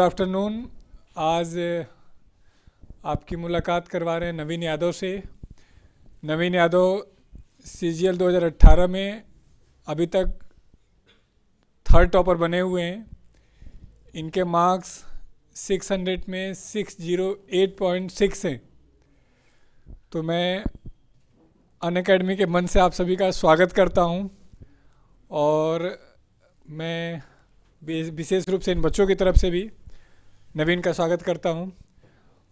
Afternoon आज आपकी मुलाकात करवा रहे हैं नवीन यादव से। नवीन यादव सी जी एल दो हज़ार अट्ठारह में अभी तक थर्ड टॉपर बने हुए हैं। इनके मार्क्स 600 में 608.6 हैं। तो मैं अन अकेडमी के मन से आप सभी का स्वागत करता हूँ और मैं विशेष रूप से इन बच्चों की तरफ़ से भी नवीन का स्वागत करता हूँ।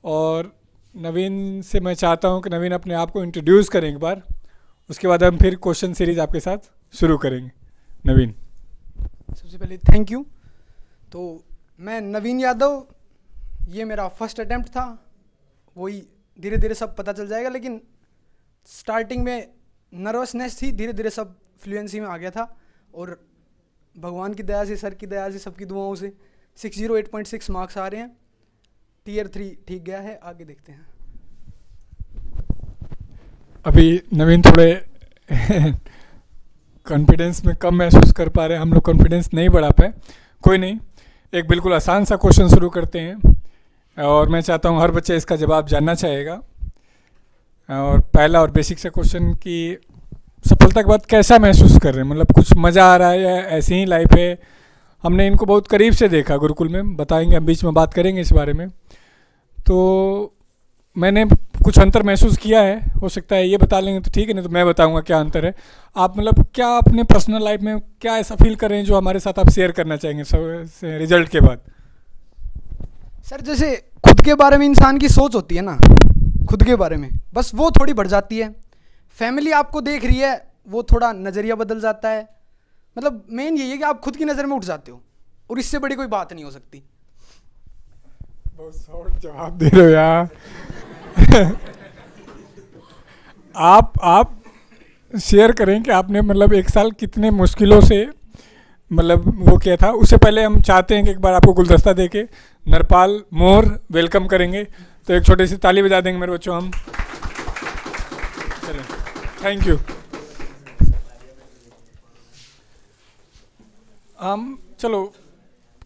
और नवीन से मैं चाहता हूँ कि नवीन अपने आप को इंट्रोड्यूस करें एक बार। उसके बाद हम फिर क्वेश्चन सीरीज़ आपके साथ शुरू करेंगे। नवीन। सबसे पहले थैंक यू तो मैं नवीन यादव, ये मेरा फ़र्स्ट अटैम्प्ट था। वही धीरे धीरे सब पता चल जाएगा, लेकिन स्टार्टिंग में नर्वसनेस थी धीरे धीरे सब फ्लुएंसी में आ गया था। और भगवान की दया से, सर की दया से, सबकी दुआओं से। Six zero eight point six marks आ रहे हैं। टीयर थ्री ठीक गया है, आगे देखते हैं। अभी नवीन थोड़े कॉन्फिडेंस में कम महसूस कर पा रहे हैं, हम लोग कॉन्फिडेंस नहीं बढ़ा पाए। कोई नहीं, एक बिल्कुल आसान सा क्वेश्चन शुरू करते हैं। और मैं चाहता हूँ हर बच्चे इसका जवाब जानना चाहेगा। और पहला और बेसिक सा क्वेश्चन की सफलता के बाद कैसा महसूस कर रहे हैं? मतलब कुछ मज़ा आ रहा है या ऐसी ही लाइफ है? हमने इनको बहुत करीब से देखा गुरुकुल में, बताएँगे, हम बीच में बात करेंगे इस बारे में। तो मैंने कुछ अंतर महसूस किया है, हो सकता है ये बता लेंगे तो ठीक है, नहीं तो मैं बताऊँगा क्या अंतर है। आप मतलब क्या अपने पर्सनल लाइफ में क्या ऐसा फील कर रहे हैं जो हमारे साथ आप शेयर करना चाहेंगे सब रिज़ल्ट के बाद? सर जैसे खुद के बारे में इंसान की सोच होती है ना, खुद के बारे में, बस वो थोड़ी बढ़ जाती है। फैमिली आपको देख रही है, वो थोड़ा नज़रिया बदल जाता है। मतलब मेन यही है कि आप खुद की नज़र में उठ जाते हो और इससे बड़ी कोई बात नहीं हो सकती। बहुत जवाब दे रहे हो यार। आप आप शेयर करें कि आपने मतलब एक साल कितने मुश्किलों से मतलब वो किया था। उससे पहले हम चाहते हैं कि एक बार आपको गुलदस्ता दे के नरपाल मोर वेलकम करेंगे। तो एक छोटी सी ताली बजा देंगे मेरे बच्चों, हम चलें थैंक यू हम चलो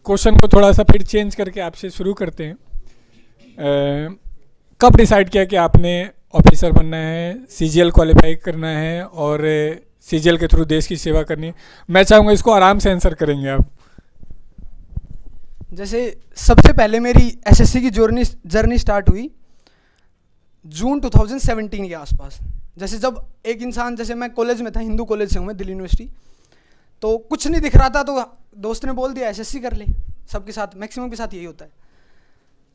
क्वेश्चन को थोड़ा सा फिर चेंज करके आपसे शुरू करते हैं। आ, कब डिसाइड किया कि आपने ऑफिसर बनना है सी क्वालिफाई करना है और सीजीएल के थ्रू देश की सेवा करनी है? मैं चाहूँगा इसको आराम से आंसर करेंगे आप। जैसे सबसे पहले मेरी एसएससी की जर्नी जर्नी स्टार्ट हुई जून 2017 के आसपास। जैसे जब एक इंसान जैसे मैं कॉलेज में था हिंदू कॉलेज से हूँ मैं दिल्ली यूनिवर्सिटी तो कुछ नहीं दिख रहा था तो दोस्त ने बोल दिया एसएससी कर ले। सबके साथ मैक्सिमम के साथ यही होता है।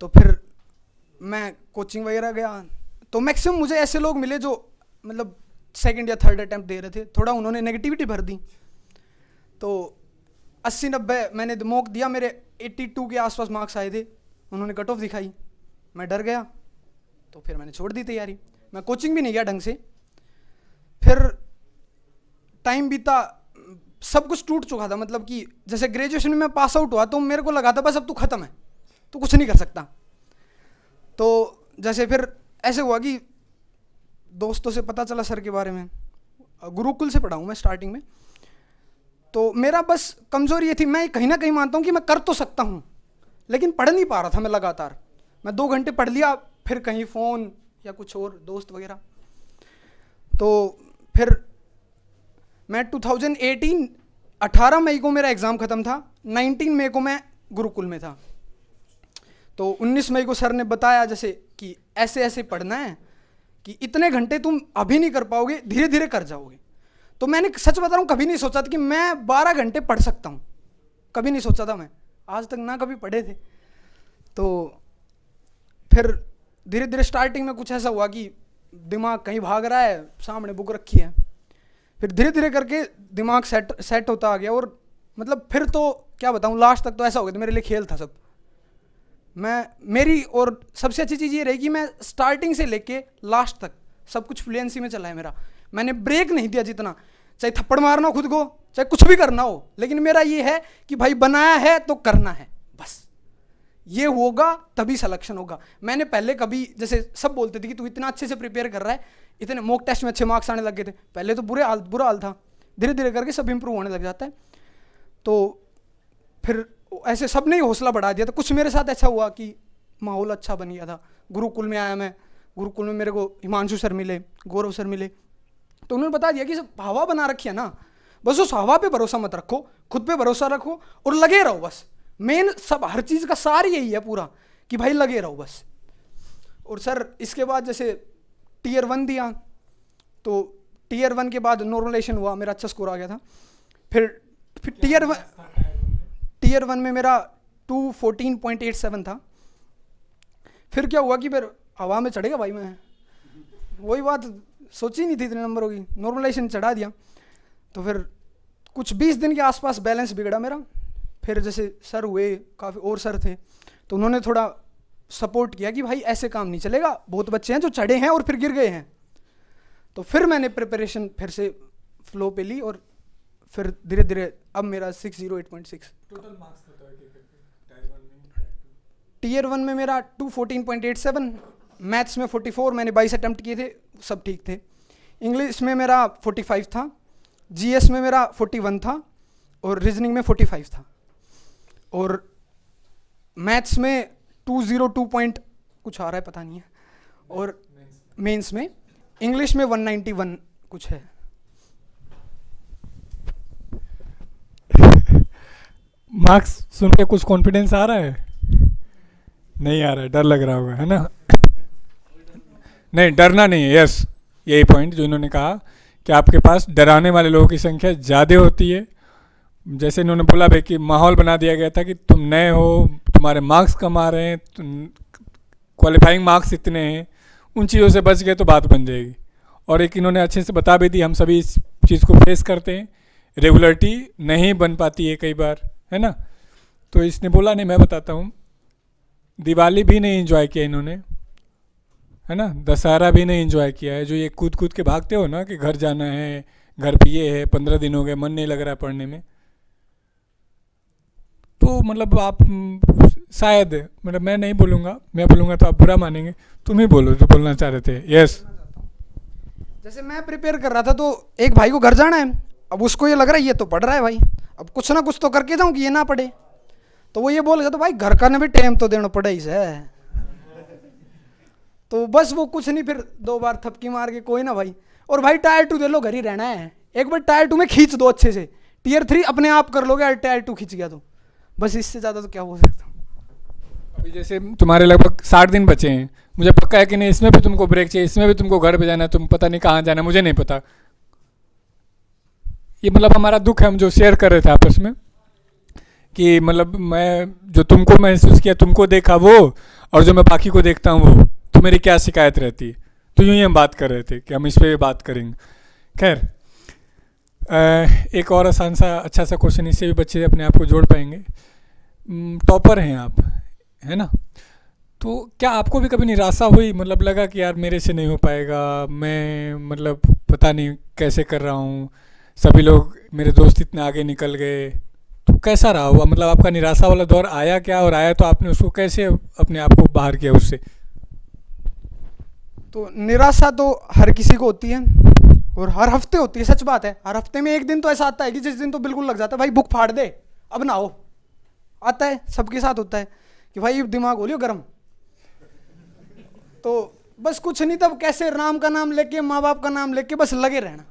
तो फिर मैं कोचिंग वगैरह गया। तो मैक्सिमम मुझे ऐसे लोग मिले जो मतलब सेकंड या थर्ड अटैम्प्ट दे रहे थे। थोड़ा उन्होंने नेगेटिविटी भर दी। तो अस्सी नब्बे मैंने मॉक दिया, मेरे एट्टी टू के आसपास मार्क्स आए थे। उन्होंने कट ऑफ़ दिखाई। मैं डर गया। तो फिर मैंने छोड़ दी तैयारी। मैं कोचिंग भी नहीं गया ढंग से। फिर टाइम बीता सब कुछ टूट चुका था मतलब कि जैसे ग्रेजुएशन में मैं पास आउट हुआ तो मेरे को लगा था, बस अब तू ख़त्म है तो कुछ नहीं कर सकता। तो जैसे फिर ऐसे हुआ कि दोस्तों से पता चला सर के बारे में, गुरुकुल से पढ़ा हूँ मैं स्टार्टिंग में। तो मेरा बस कमज़ोरी ये थी, मैं कहीं ना कहीं मानता हूँ कि मैं कर तो सकता हूँ, लेकिन पढ़ नहीं पा रहा था मैं लगातार। मैं दो घंटे पढ़ लिया, फिर कहीं फ़ोन या कुछ और, दोस्त वगैरह। तो फिर मैं 2018 18 मई को मेरा एग्ज़ाम ख़त्म था 19 मई को मैं गुरुकुल में था। तो 19 मई को सर ने बताया जैसे कि ऐसे ऐसे पढ़ना है कि इतने घंटे तुम अभी नहीं कर पाओगे धीरे धीरे कर जाओगे। तो मैंने सच बता रहा हूँ, कभी नहीं सोचा था कि मैं 12 घंटे पढ़ सकता हूँ। कभी नहीं सोचा था मैं। आज तक ना कभी पढ़े थे। तो फिर धीरे धीरे स्टार्टिंग में कुछ ऐसा हुआ कि दिमाग कहीं भाग रहा है, सामने बुक रखी है। फिर धीरे धीरे करके दिमाग सेट सेट होता आ गया और मतलब फिर तो क्या बताऊँ लास्ट तक तो ऐसा हो गया था, मेरे लिए खेल था सब। मैं, मेरी और सबसे अच्छी चीज़ ये रही कि मैं स्टार्टिंग से लेके लास्ट तक सब कुछ फ्लुएंसी में चला है मेरा। मैंने ब्रेक नहीं दिया जितना, चाहे थप्पड़ मारना हो खुद को, चाहे कुछ भी करना हो, लेकिन मेरा ये है कि भाई बनाया है तो करना है। ये होगा, तभी सिलेक्शन होगा। मैंने पहले कभी, जैसे सब बोलते थे कि तू इतना अच्छे से प्रिपेयर कर रहा है, इतने मॉक टेस्ट में अच्छे मार्क्स आने लग गए थे। पहले तो बुरे हाल, बुरा हाल था। धीरे धीरे करके सब इंप्रूव होने लग जाता है। तो फिर ऐसे सबने ही हौसला बढ़ा दिया। था कुछ मेरे साथ ऐसा हुआ कि माहौल अच्छा बन गया था। गुरुकुल में आया मैं। गुरुकुल में मेरे को हिमांशु सर मिले, गौरव सर मिले। तो उन्होंने बता दिया कि सब हवा बना रखी है ना। बस उस हवा पे भरोसा मत रखो, खुद पे भरोसा रखो और लगे रहो बस। मेन सब हर चीज़ का सार यही है पूरा कि भाई लगे रहो बस। और सर इसके बाद जैसे टीयर वन दिया तो टीयर वन के बाद नॉर्मलाइजेशन हुआ मेरा अच्छा स्कोर आ गया था। फिर फिर टीयर वन टीयर वन में? मेरा two fourteen point eight seven था। फिर क्या हुआ कि फिर हवा में चढ़ेगा भाई मैं। वही बात सोची नहीं थी इतने नंबर होगी नॉर्मलाइजेशन चढ़ा दिया। तो फिर कुछ बीस दिन के आसपास बैलेंस बिगड़ा मेरा। फिर जैसे सर हुए काफ़ी और सर थे तो उन्होंने थोड़ा सपोर्ट किया कि भाई ऐसे काम नहीं चलेगा। बहुत बच्चे हैं जो चढ़े हैं और फिर गिर गए हैं। तो फिर मैंने प्रिपरेशन फिर से फ्लो पे ली और फिर धीरे धीरे अब मेरा six zero eight point six tier one में मेरा two fourteen point eight seven maths में फोर्टी फोर मैंने बाईस अटैम्प्ट किए थे सब ठीक थे। इंग्लिश में मेरा फोर्टी फाइव था जीएस में मेरा फोर्टी वन था और रीजनिंग में फोर्टी फाइव था। और मैथ्स में टू ज़ीरो टू पॉइंट कुछ आ रहा है, पता नहीं है। और मेंस में, इंग्लिश में वन नाइन्टी वन कुछ है। मार्क्स सुन के कुछ कॉन्फिडेंस आ रहा है? नहीं आ रहा है, डर लग रहा होगा, है ना? नहीं, डरना नहीं है यस यही पॉइंट जो इन्होंने कहा कि आपके पास डराने वाले लोगों की संख्या ज़्यादा होती है जैसे इन्होंने बोला भाई कि माहौल बना दिया गया था कि तुम नए हो, तुम्हारे मार्क्स कम आ रहे हैं क्वालिफाइंग मार्क्स इतने हैं, उन चीज़ों से बच गए तो बात बन जाएगी। और एक इन्होंने अच्छे से बता भी दी, हम सभी इस चीज़ को फेस करते हैं। रेगुलरिटी नहीं बन पाती है कई बार, है ना? तो इसने बोला, नहीं, मैं बताता हूँ। दिवाली भी नहीं इंजॉय किया इन्होंने, है ना? दशहरा भी नहीं इंजॉय किया है। जो ये कूद कूद के भागते हो ना कि घर जाना है, घर पे ये है, पंद्रह दिन हो गए, मन नहीं लग रहा है पढ़ने में। तो मतलब आप शायद मतलब मैं नहीं बोलूँगा, मैं बोलूँगा तो आप बुरा मानेंगे। तुम ही बोलो जो बोलना चाह रहे थे। यस जैसे मैं प्रिपेयर कर रहा था तो एक भाई को घर जाना है। अब उसको ये लग रहा है, ये तो पढ़ रहा है भाई। अब कुछ ना कुछ तो करके जाऊँ कि ये ना पढ़े। तो वो ये बोल गया तो भाई घर का ना भी टाइम तो देना पड़े से तो बस वो कुछ नहीं, फिर दो बार थपकी मार के, कोई ना भाई। और भाई टायर टू दे लो, घर ही रहना है। एक बार टायर टू में खींच दो अच्छे से। टीयर थ्री अपने आप कर लोगे टायर टू खींच गया तो। बस इससे ज़्यादा तो क्या बोल सकता? हूँ अभी जैसे तुम्हारे लगभग साठ दिन बचे हैं। मुझे पक्का है कि नहीं, इसमें भी तुमको ब्रेक चाहिए, इसमें भी तुमको घर पे जाना है, तुम पता नहीं कहाँ जाना मुझे नहीं पता। ये मतलब हमारा दुख है, हम जो शेयर कर रहे थे आपस में, कि मतलब मैं, जो तुमको महसूस किया, तुमको देखा वो, और जो मैं बाकी को देखता हूँ वो तो मेरी क्या शिकायत रहती? है तो यूँ ही हम बात कर रहे थे कि हम इस पर बात करेंगे। खैर एक और आसान सा अच्छा सा क्वेश्चन इससे भी बच्चे अपने आप को जोड़ पाएँगे। टॉपर हैं आप, है ना? तो क्या आपको भी कभी निराशा हुई? मतलब लगा कि यार, मेरे से नहीं हो पाएगा, मैं मतलब पता नहीं कैसे कर रहा हूँ, सभी लोग, मेरे दोस्त इतने आगे निकल गए। तो कैसा रहा हुआ? मतलब आपका निराशा वाला दौर आया क्या? और आया तो आपने उसको कैसे अपने आप को बाहर किया उससे? तो निराशा तो हर किसी को होती है। और हर हफ़्ते होती है, सच बात है। हर हफ़्ते में एक दिन तो ऐसा आता है कि जिस दिन तो बिल्कुल लग जाता है, भाई बुक फाड़ दे, अब ना हो आता है, सबके साथ होता है कि, भाई, दिमाग हो लियो गर्म। तो बस कुछ नहीं, तब कैसे राम का नाम लेके माँ बाप का नाम लेके बस लगे रहना।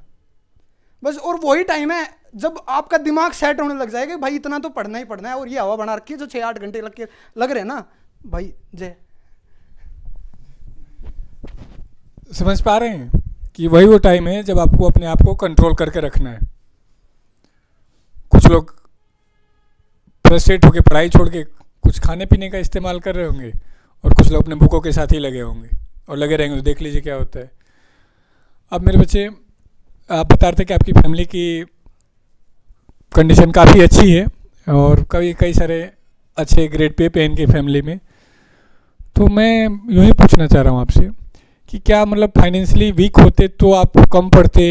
बस, और वही टाइम है, जब आपका दिमाग सेट होने लग जाएगा भाई, इतना तो पढ़ना ही पढ़ना है, और ये हवा बना रखी है, जो छः आठ घंटे लग के लग रहे हैं ना। भाई, जय। समझ पा रहे हैं? कि वही वो टाइम है जब आपको अपने आप को कंट्रोल करके रखना है। कुछ लोग फ्रस्ट्रेट होकर पढ़ाई छोड़ के कुछ खाने पीने का इस्तेमाल कर रहे होंगे और कुछ लोग अपने भूखों के साथ ही लगे होंगे और लगे रहेंगे तो देख लीजिए क्या होता है। अब मेरे बच्चे, आप बता रहे थे कि आपकी फैमिली की कंडीशन काफ़ी अच्छी है और कई कई सारे अच्छे ग्रेड पे पे इनकी फैमिली में। तो मैं यूँ ही पूछना चाह रहा हूँ आपसे कि क्या मतलब फाइनेंशियली वीक होते तो आप कम पढ़ते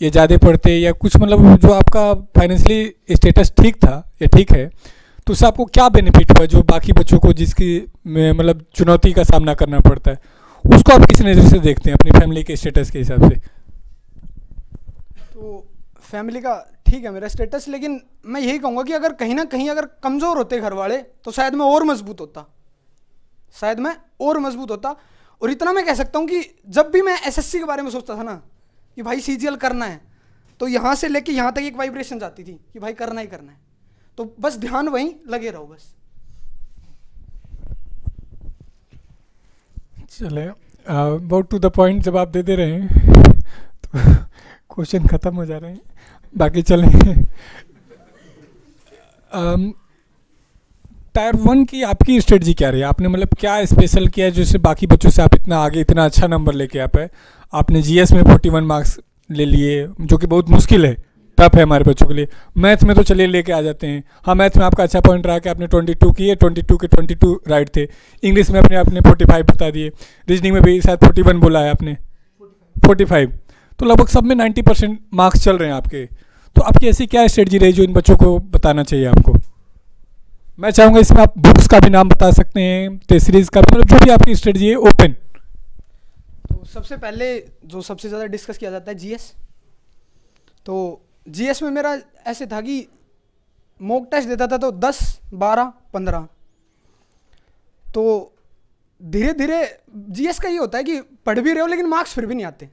या ज़्यादा पढ़ते या कुछ मतलब जो आपका फाइनेंशियली स्टेटस ठीक था या ठीक है तो उससे आपको क्या बेनिफिट हुआ जो बाकी बच्चों को जिसकी मतलब चुनौती का सामना करना पड़ता है? उसको आप किस नज़र से देखते हैं अपनी फैमिली के स्टेटस के हिसाब से? तो फैमिली का ठीक है मेरा स्टेटस लेकिन मैं यही कहूँगा कि अगर कहीं ना कहीं अगर कमज़ोर होते घर वाले तो शायद मैं और मज़बूत होता। शायद मैं और मज़बूत होता। और इतना मैं कह सकता हूँ कि जब भी मैं एसएससी के बारे में सोचता था ना कि भाई सीजीएल करना है तो यहाँ से लेके यहाँ तक एक वाइब्रेशन जाती थी कि भाई करना ही करना है। तो बस ध्यान वहीं लगे रहो बस। चले बहुत टू द पॉइंट जब आप दे दे रहे हैं। तो क्वेश्चन ख़त्म हो जा रहे हैं। बाकी चलें। टायर वन की आपकी स्ट्रेटजी क्या रही? आपने मतलब क्या स्पेशल किया है जिससे बाकी बच्चों से आप इतना आगे इतना अच्छा नंबर लेके आ पाए आपने जीएस में फोर्टी वन मार्क्स ले लिए, जो कि बहुत मुश्किल है टफ है हमारे बच्चों के लिए। मैथ में तो चलिए लेके आ जाते हैं। हाँ मैथ में आपका अच्छा पॉइंट रहा कि आपने ट्वेंटी टू किए ट्वेंटी टू के ट्वेंटी टू राइट थे। इंग्लिश में अपने आपने फोर्टी फाइव बता दिए। रीजनिंग में भी शायद फोर्टी वन बोला है आपने। फोर्टी फाइव तो लगभग सब में नाइन्टी परसेंट मार्क्स चल रहे हैं आपके। तो आपकी ऐसी क्या स्ट्रेटजी रही जो इन बच्चों को बताना चाहिए आपको? मैं चाहूँगा इसमें आप बुक्स का भी नाम बता सकते हैं सीरीज़ का मतलब जो भी आपकी स्ट्रेटजी है ओपन तो सबसे पहले जो सबसे ज़्यादा डिस्कस किया जाता है जीएस तो जीएस में मेरा ऐसे था कि मोक टेस्ट देता था तो दस, बारह, पंद्रह। तो धीरे धीरे जीएस का ये होता है कि पढ़ भी रहे हो, लेकिन मार्क्स फिर भी नहीं आते।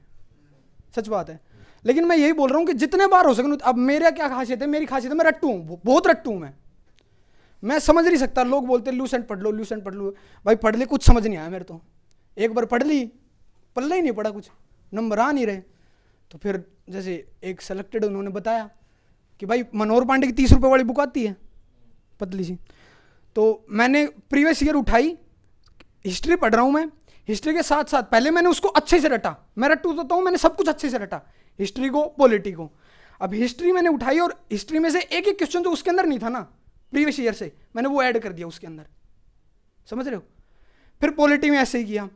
सच बात है। लेकिन मैं यही बोल रहा हूँ कि जितने बार हो सके, अब मेरा क्या खासियत है, मेरी खासियत है, मैं रट्टू हूँ, बहुत रट्टू हूँ मैं। मैं समझ नहीं सकता। लोग बोलते लूसेंट पढ़ लो लूसेंट पढ़ लो। भाई, पढ़ ले, कुछ समझ नहीं आया मेरे तो। एक बार पढ़ ली, पल्ला ही नहीं पढ़ा कुछ। नंबर आ नहीं रहे। तो फिर जैसे एक सेलेक्टेड उन्होंने बताया कि भाई, मनोहर पांडे की तीस रुपये वाली बुक आती है, पतली सी। तो मैंने प्रीवियस ईयर उठाई, हिस्ट्री पढ़ रहा हूँ मैं। हिस्ट्री के साथ साथ पहले मैंने उसको अच्छे से रटा। मैं रटू तो हूँ, मैंने सब कुछ अच्छे से रटा। हिस्ट्री को, पॉलिटी को। अब हिस्ट्री मैंने उठाई और हिस्ट्री में से एक एक क्वेश्चन जो उसके अंदर नहीं था ना। प्रीवियस ईयर से। मैंने वो ऐड कर दिया उसके अंदर। समझ रहे हो? फिर पॉलिटी में ऐसे ही किया।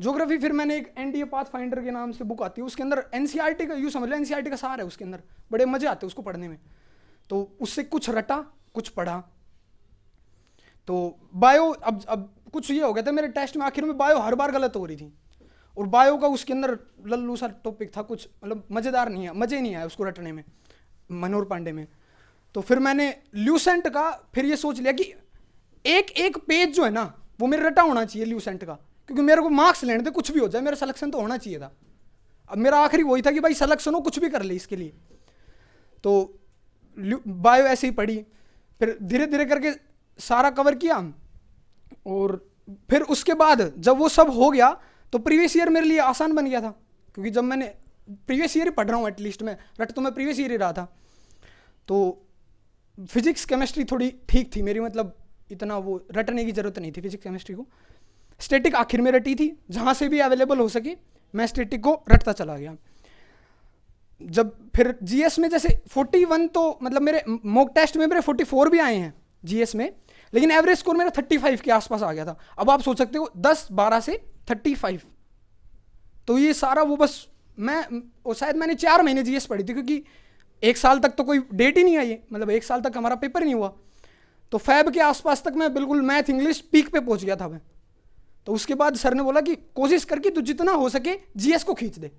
ज्योग्राफी फिर मैंने एक एनडीए पाथ फाइंडर के नाम से बुक आती है। उसके अंदर एनसीईआरटी का यू समझ लो एनसीईआरटी का सार है उसके अंदर। बड़े मज़े आते हैं उसको पढ़ने में। तो उससे कुछ रटा, कुछ पढ़ा। तो बायो अब अब कुछ ये हो गया था, मेरे टेस्ट में आखिर में बायो हर बार गलत हो रही थी। और बायो का उसके अंदर लल्लू सा टॉपिक था, कुछ मतलब मज़ेदार नहीं है, मज़े नहीं आया उसको रटने में, मनोहर पांडे में। तो फिर मैंने ल्यूसेंट का फिर ये सोच लिया कि एक एक पेज जो है ना, वो मेरे रटा होना चाहिए ल्यूसेंट का, क्योंकि मेरे को मार्क्स लेने थे, कुछ भी हो जाए, मेरा सलेक्शन तो होना चाहिए था। अब मेरा आखिरी वही था कि भाई सलेक्शन हो, कुछ भी कर ले इसके लिए। तो बायो ऐसे ही पढ़ी, फिर धीरे धीरे करके सारा कवर किया और फिर उसके बाद जब वो सब हो गया तो प्रीवियस ईयर मेरे लिए आसान बन गया था, क्योंकि जब मैंने प्रीवियस ईयर ही पढ़ रहा हूँ एटलीस्ट मैं, रट तो मैं प्रीवियस ईयर ही रहा था। तो फिजिक्स केमिस्ट्री थोड़ी ठीक थी, मेरी मतलब इतना वो रटने की ज़रूरत नहीं थी फिजिक्स केमिस्ट्री को। स्टेटिक आखिर में रटी थी, जहाँ से भी अवेलेबल हो सके, मैं स्टेटिक को रटता चला गया। जब फिर जीएस में जैसे 41 तो मतलब मेरे मॉक टेस्ट में मेरे 44 भी आए हैं जीएस में, लेकिन एवरेज स्कोर मेरा 35 के आसपास आ गया था। अब आप सोच सकते हो 10 12 से 35 तो ये सारा वो बस मैं शायद मैंने चार महीने जीएस पढ़ी थी, क्योंकि एक साल तक तो कोई डेट ही नहीं आई मतलब एक साल तक हमारा पेपर नहीं हुआ। तो फैब के आसपास तक मैं बिल्कुल मैथ इंग्लिश पीक पे पहुँच गया था मैं। तो उसके बाद सर ने बोला कि कोशिश करके तू जितना हो सके जीएस को खींच दे।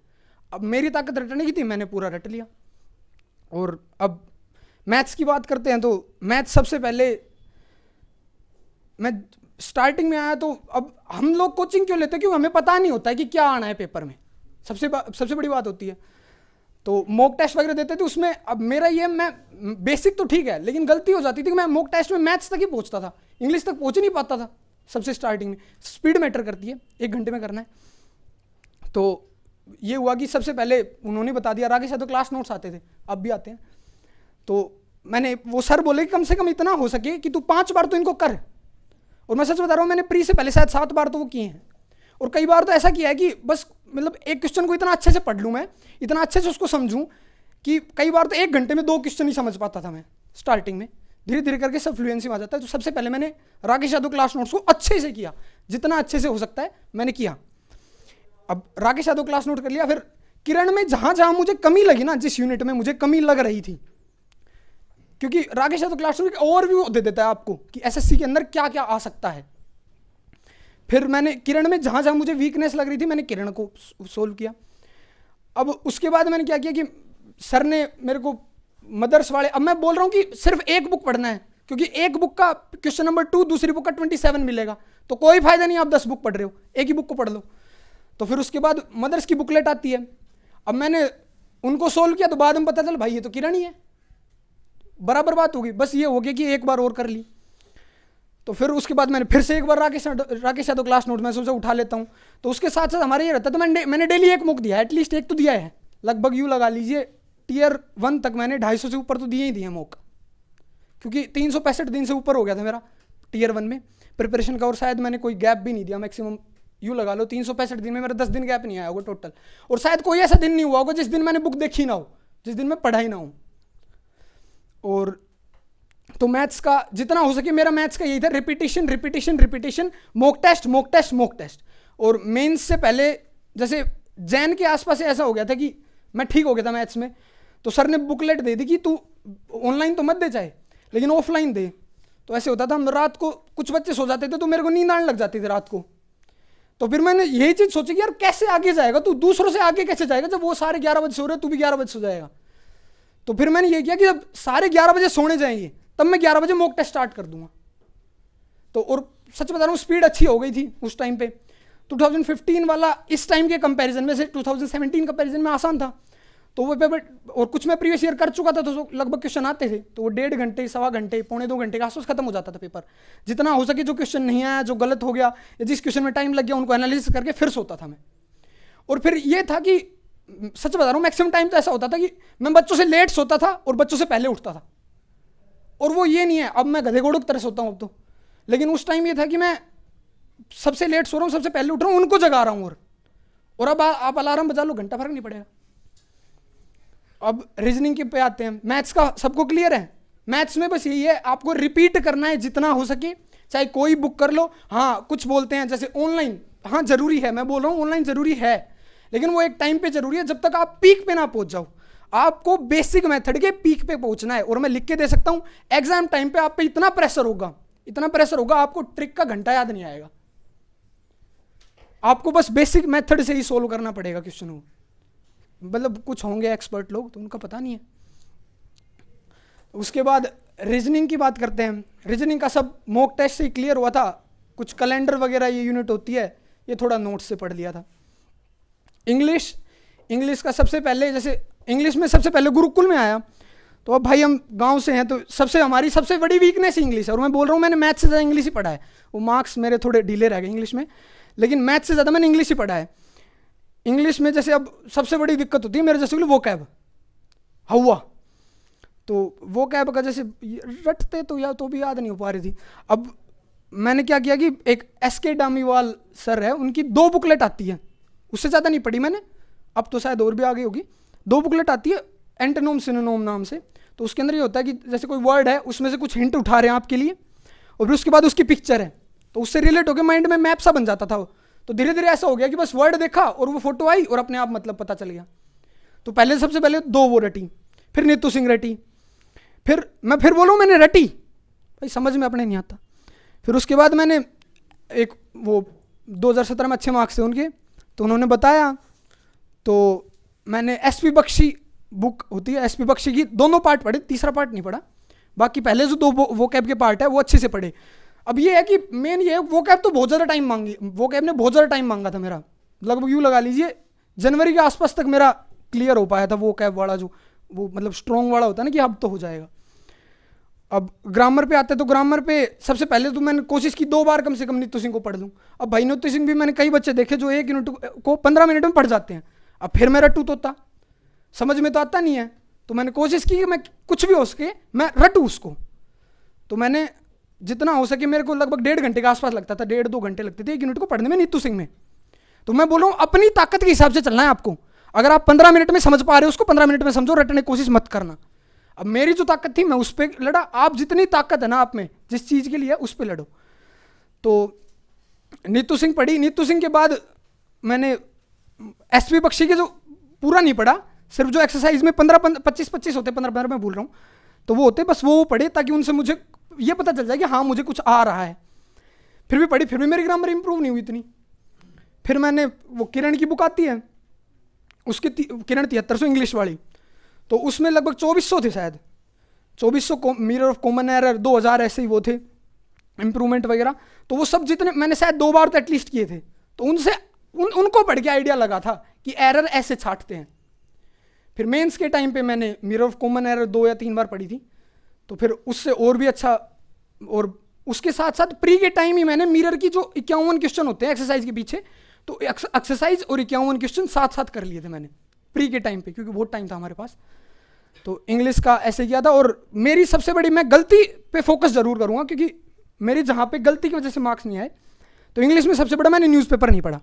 अब मेरी ताकत रटने की थी, मैंने पूरा रट लिया। और अब मैथ्स की बात करते हैं तो मैथ सबसे पहले मैं स्टार्टिंग में आया तो अब हम लोग कोचिंग क्यों लेते क्योंकि हमें पता नहीं होता है कि क्या आना है पेपर में। सबसे सबसे बड़ी बात होती है। तो मॉक टेस्ट वगैरह देते थे, उसमें अब मेरा ये, मैं बेसिक तो ठीक है, लेकिन गलती हो जाती थी कि मैं मॉक टेस्ट में मैथ्स तक ही पहुँचता था। इंग्लिश तक पहुँच ही नहीं पाता था, सबसे स्टार्टिंग में। स्पीड मैटर करती है, एक घंटे में करना है। तो ये हुआ कि सबसे पहले उन्होंने बता दिया राकेश तो क्लास नोट्स आते थे, अब भी आते हैं। तो मैंने, वो सर बोले कि कम से कम इतना हो सके कि तू पाँच बार तो इनको कर। और मैं सच बता रहा हूँ, मैंने प्री से पहले शायद सात बार तो वो किए हैं। और कई बार तो ऐसा किया है कि बस मतलब एक क्वेश्चन को इतना अच्छे से पढ़ लूँ मैं, इतना अच्छे से उसको समझूँ कि कई बार तो एक घंटे में दो क्वेश्चन ही समझ पाता था मैं स्टार्टिंग में। धीरे धीरे करके सब फ्लुएंसी में आ जाता है। तो सबसे पहले मैंने राकेश यादव क्लास नोट्स को अच्छे से किया। जितना अच्छे से हो सकता है, मैंने किया। अब राकेश यादव क्लास नोट कर लिया, फिर किरण में जहाँ जहाँ मुझे कमी लगी ना, जिस यूनिट में मुझे कमी लग रही थी, क्योंकि Rakesh Yadav class note overview दे देता है आपको कि एसएससी के अंदर क्या क्या आ सकता है। फिर मैंने किरण में जहाँ जहाँ मुझे वीकनेस लग रही थी, मैंने किरण को सोल्व किया। अब उसके बाद मैंने क्या किया कि सर ने मेरे को मदर्स वाले, अब मैं बोल रहा हूँ कि सिर्फ़ एक बुक पढ़ना है, क्योंकि एक बुक का क्वेश्चन नंबर टू दूसरी बुक का ट्वेंटी सेवन मिलेगा। तो कोई फ़ायदा नहीं, आप दस बुक पढ़ रहे हो, एक ही बुक को पढ़ लो। तो फिर उसके बाद मदर्स की बुकलेट आती है। अब मैंने उनको सोल्व किया तो बाद में पता चल, भाई ये तो किरण ही है। बराबर बात होगी, बस ये हो गया कि एक बार और कर ली। तो फिर उसके बाद मैंने फिर से एक बार राकेश राकेश यादव क्लास नोट मैं सोचा उठा लेता हूँ। तो उसके साथ साथ हमारे ये रहता तो मैंने मैंने डेली एक मुक दिया एटलीस्ट एक तो दिया है। लगभग यूँ लगा लीजिए टीयर वन तक मैंने ढाई सौ से ऊपर तो दिए ही दिए मोक क्योंकि तीन सौ पैंसठ दिन से ऊपर हो गया था मेरा टीयर वन में। प्रिपरेशन का और शायद मैंने कोई गैप भी नहीं दिया। मैक्सिमम यूँ लगा लो, तीन सौ पैंसठ दिन में मेरा दस दिन गैप नहीं आया होगा टोटल और शायद कोई ऐसा दिन नहीं हुआ होगा जिस दिन मैंने बुक देखी ना हो, जिस दिन मैं पढ़ाई ना हूँ। और तो मैथ्स का जितना हो सके, मेरा मैथ्स का यही था repetition repetition repetition mock test mock test mock test और मेंस से पहले, जैसे जैन के आसपास ऐसा हो गया था कि मैं ठीक हो गया था मैथ्स में तो सर ने बुकलेट दे दी कि तू ऑनलाइन तो मत दे चाहे, लेकिन ऑफलाइन दे। तो ऐसे होता था, हम रात को कुछ बच्चे सो जाते थे तो मेरे को नींद आने लग जाती थी रात को। तो फिर मैंने यही चीज़ सोची कि यार, कैसे आगे जाएगा तू? दूसरों से आगे कैसे जाएगा जब वो सारे ग्यारह बजे सो रहे तू भी ग्यारह बजे सो जाएगा। तो फिर मैंने ये किया कि जब सारे ग्यारह बजे सोने जाएँगे तब मैं ग्यारह बजे मॉक टेस्ट स्टार्ट कर दूँगा। तो और सच बता रहा हूँ स्पीड अच्छी हो गई थी उस टाइम पे। 2015 वाला इस टाइम के कंपैरिजन में से 2017 कंपैरिजन में आसान था। तो वो पेपर और कुछ मैं प्रीवियस ईयर कर चुका था तो लगभग क्वेश्चन आते थे। तो वो डेढ़ घंटे, सवा घंटे, पौने दो घंटे के आसपास खत्म हो जाता था पेपर जितना हो सके जो क्वेश्चन नहीं आया, जो गलत हो गया, या जिस क्वेश्चन में टाइम लग गया, उनको एनालिसिस करके फिर सोता था मैं। और फिर ये था कि, सच बता रहा हूँ मैक्सिमम टाइम तो ऐसा होता था कि मैं बच्चों से लेट सोता था, और बच्चों से पहले उठता था। और वो ये नहीं है अब मैं गधे घोड़ों की तरह सोता हूँ अब तो। लेकिन उस टाइम ये था कि मैं सबसे लेट सो रहा हूँ सबसे पहले उठ रहा हूँ उनको जगा रहा हूँ और। और अब आ, आप अलार्म बजा लो घंटा फ़र्क नहीं पड़ेगा। अब रीजनिंग के पे आते हैं। मैथ्स का सबको क्लियर है? मैथ्स में बस यही है आपको रिपीट करना है जितना हो सके। चाहे कोई बुक कर लो हाँ कुछ बोलते हैं जैसे ऑनलाइन हाँ ज़रूरी है मैं बोल रहा हूँ ऑनलाइन ज़रूरी है। लेकिन वो एक टाइम पे ज़रूरी है जब तक आप पीक पे ना पहुँच जाओ। आपको बेसिक मेथड के पीक पे पहुँचना है। और मैं लिख के दे सकता हूँ एग्ज़ाम टाइम पे आप पे इतना प्रेशर होगा, इतना प्रेशर होगा, आपको ट्रिक का घंटा याद नहीं आएगा। आपको बस बेसिक मेथड से ही सोल्व करना पड़ेगा क्वेश्चन को। मतलब कुछ होंगे एक्सपर्ट लोग तो उनका पता नहीं है। उसके बाद रीजनिंग की बात करते हैं। रीजनिंग का सब मॉक टेस्ट से क्लियर हुआ था। कुछ कैलेंडर वगैरह ये यूनिट होती है, ये थोड़ा नोट से पढ़ लिया था। इंग्लिश इंग्लिश का सबसे पहले, जैसे इंग्लिश में सबसे पहले गुरुकुल में आया। तो अब भाई हम गाँव से हैं तो सबसे, हमारी सबसे बड़ी वीकनेस इंग्लिश है। और मैं बोल रहा हूँ, मैंने मैथ से ज़्यादा इंग्लिश ही पढ़ा है। वो मार्क्स मेरे थोड़े ढीले रह गए इंग्लिश में। लेकिन मैथ से ज़्यादा मैंने इंग्लिश ही पढ़ा है। इंग्लिश में जैसे अब सबसे बड़ी दिक्कत होती है मेरे जैसे वो कैब हवा। तो वो कैब का जैसे रटते तो या तो भी याद नहीं हो पा रही थी। अब मैंने क्या किया कि एक एस के डामीवाल सर है, उनकी दो बुकलेट आती है। उससे ज़्यादा नहीं पढ़ी मैंने। अब तो शायद और भी आगे होगी। दो बुकलेट आती है एंटोनोम सिनोनोम नाम से। तो उसके अंदर ये होता है कि जैसे कोई वर्ड है, उसमें से कुछ हिंट उठा रहे हैं आपके लिए, और फिर उसके बाद उसकी पिक्चर है। तो उससे रिलेट होकर माइंड में मैप सा बन जाता था वो। तो धीरे धीरे ऐसा हो गया कि बस वर्ड देखा और वो फ़ोटो आई और अपने आप मतलब पता चल गया। तो पहले सबसे पहले दो वो रटी, फिर नीतू सिंह रटी, फिर मैं फिर बोलूँ मैंने रटी? भाई समझ में अपने नहीं आता। फिर उसके बाद मैंने एक वो 2017 में अच्छे मार्क्स थे उनके तो उन्होंने बताया तो मैंने एस पी बख्शी बुक होती है एस पी बख्शी की दोनों पार्ट पढ़े, तीसरा पार्ट नहीं पढ़ा। बाकी पहले जो दो वो कैब के पार्ट है, वो अच्छे से पढ़े। अब ये है कि मेन ये वो कैब तो बहुत ज़्यादा टाइम मांगी वो कैब ने बहुत ज़्यादा टाइम मांगा था मेरा। लगभग यूँ लगा लीजिए, जनवरी के आसपास तक मेरा क्लियर हो पाया था वो कैब वाला जो, वो मतलब स्ट्रॉन्ग वाला होता है ना कि अब तो हो जाएगा। अब ग्रामर पे आते हैं तो ग्रामर पे सबसे पहले तो मैंने कोशिश की दो बार कम से कम नित्य सिंह को पढ़ लूँ। अब भाई नित्य सिंह भी मैंने कई बच्चे देखे जो एक यूनिट को, पंद्रह मिनट में पढ़ जाते हैं। अब फिर मेरा टू तोता समझ में तो आता नहीं है। तो मैंने कोशिश की कि मैं कुछ भी हो सके, मैं रटू उसको। तो मैंने जितना हो सके, मेरे को लगभग डेढ़ घंटे के आसपास लगता था, डेढ़ दो घंटे लगते थे एक यूनिट को पढ़ने में, नीतू सिंह में। तो मैं बोल रहा हूँ, अपनी ताकत के हिसाब से चलना है आपको। अगर आप पंद्रह मिनट में समझ पा रहे हो उसको, पंद्रह मिनट में समझो, रटने की कोशिश मत करना। अब मेरी जो ताकत थी, मैं उस पर लड़ा। आप जितनी ताकत है ना आप में, जिस चीज़ के लिए, उस पर लड़ो। तो नीतू सिंह पढ़ी। नीतू सिंह के बाद मैंने एस पी बख्शी के जो पूरा नहीं पढ़ा, सिर्फ़ जो एक्सरसाइज में पंद्रह पच्चीस पच्चीस होते, पंद्रह पंद्रह मैं भूल रहा हूँ। तो वो होते, बस वो पढ़े ताकि उनसे मुझे ये पता चल जाए कि हाँ मुझे कुछ आ रहा है। फिर भी पढ़ी, फिर भी मेरी ग्रामर इंप्रूव नहीं हुई इतनी। फिर मैंने वो किरण की बुक आती है, उसकी किरण तिहत्तर सौ इंग्लिश वाली। तो उसमें लगभग चौबीस सौ थे शायद। चौबीस सौ मीरर ऑफ़ कॉमन एरर दो हज़ार ऐसे ही वो थे इम्प्रूवमेंट वगैरह। तो वो सब जितने, मैंने शायद दो बार तो एटलीस्ट किए थे। तो उनसे उन, उनको पढ़ के आइडिया लगा था कि एरर ऐसे छाटते हैं। फिर मेंस के टाइम पे मैंने मिरर ऑफ़ कॉमन एरर दो या तीन बार पढ़ी थी तो फिर उससे और भी अच्छा और उसके साथ साथ प्री के टाइम ही मैंने मिरर की जो इक्यावन क्वेश्चन होते हैं एक्सरसाइज के पीछे तो एक्सरसाइज और इक्यावन क्वेश्चन साथ साथ कर लिए थे मैंने प्री के टाइम पे, क्योंकि बहुत टाइम था हमारे पास। तो इंग्लिश का ऐसे किया था और मेरी सबसे बड़ी, मैं गलती पे फोकस ज़रूर करूँगा, क्योंकि मेरी जहाँ पे गलती की वजह से मार्क्स नहीं आए तो इंग्लिश में सबसे बड़ा मैंने न्यूज़पेपर नहीं पढ़ा।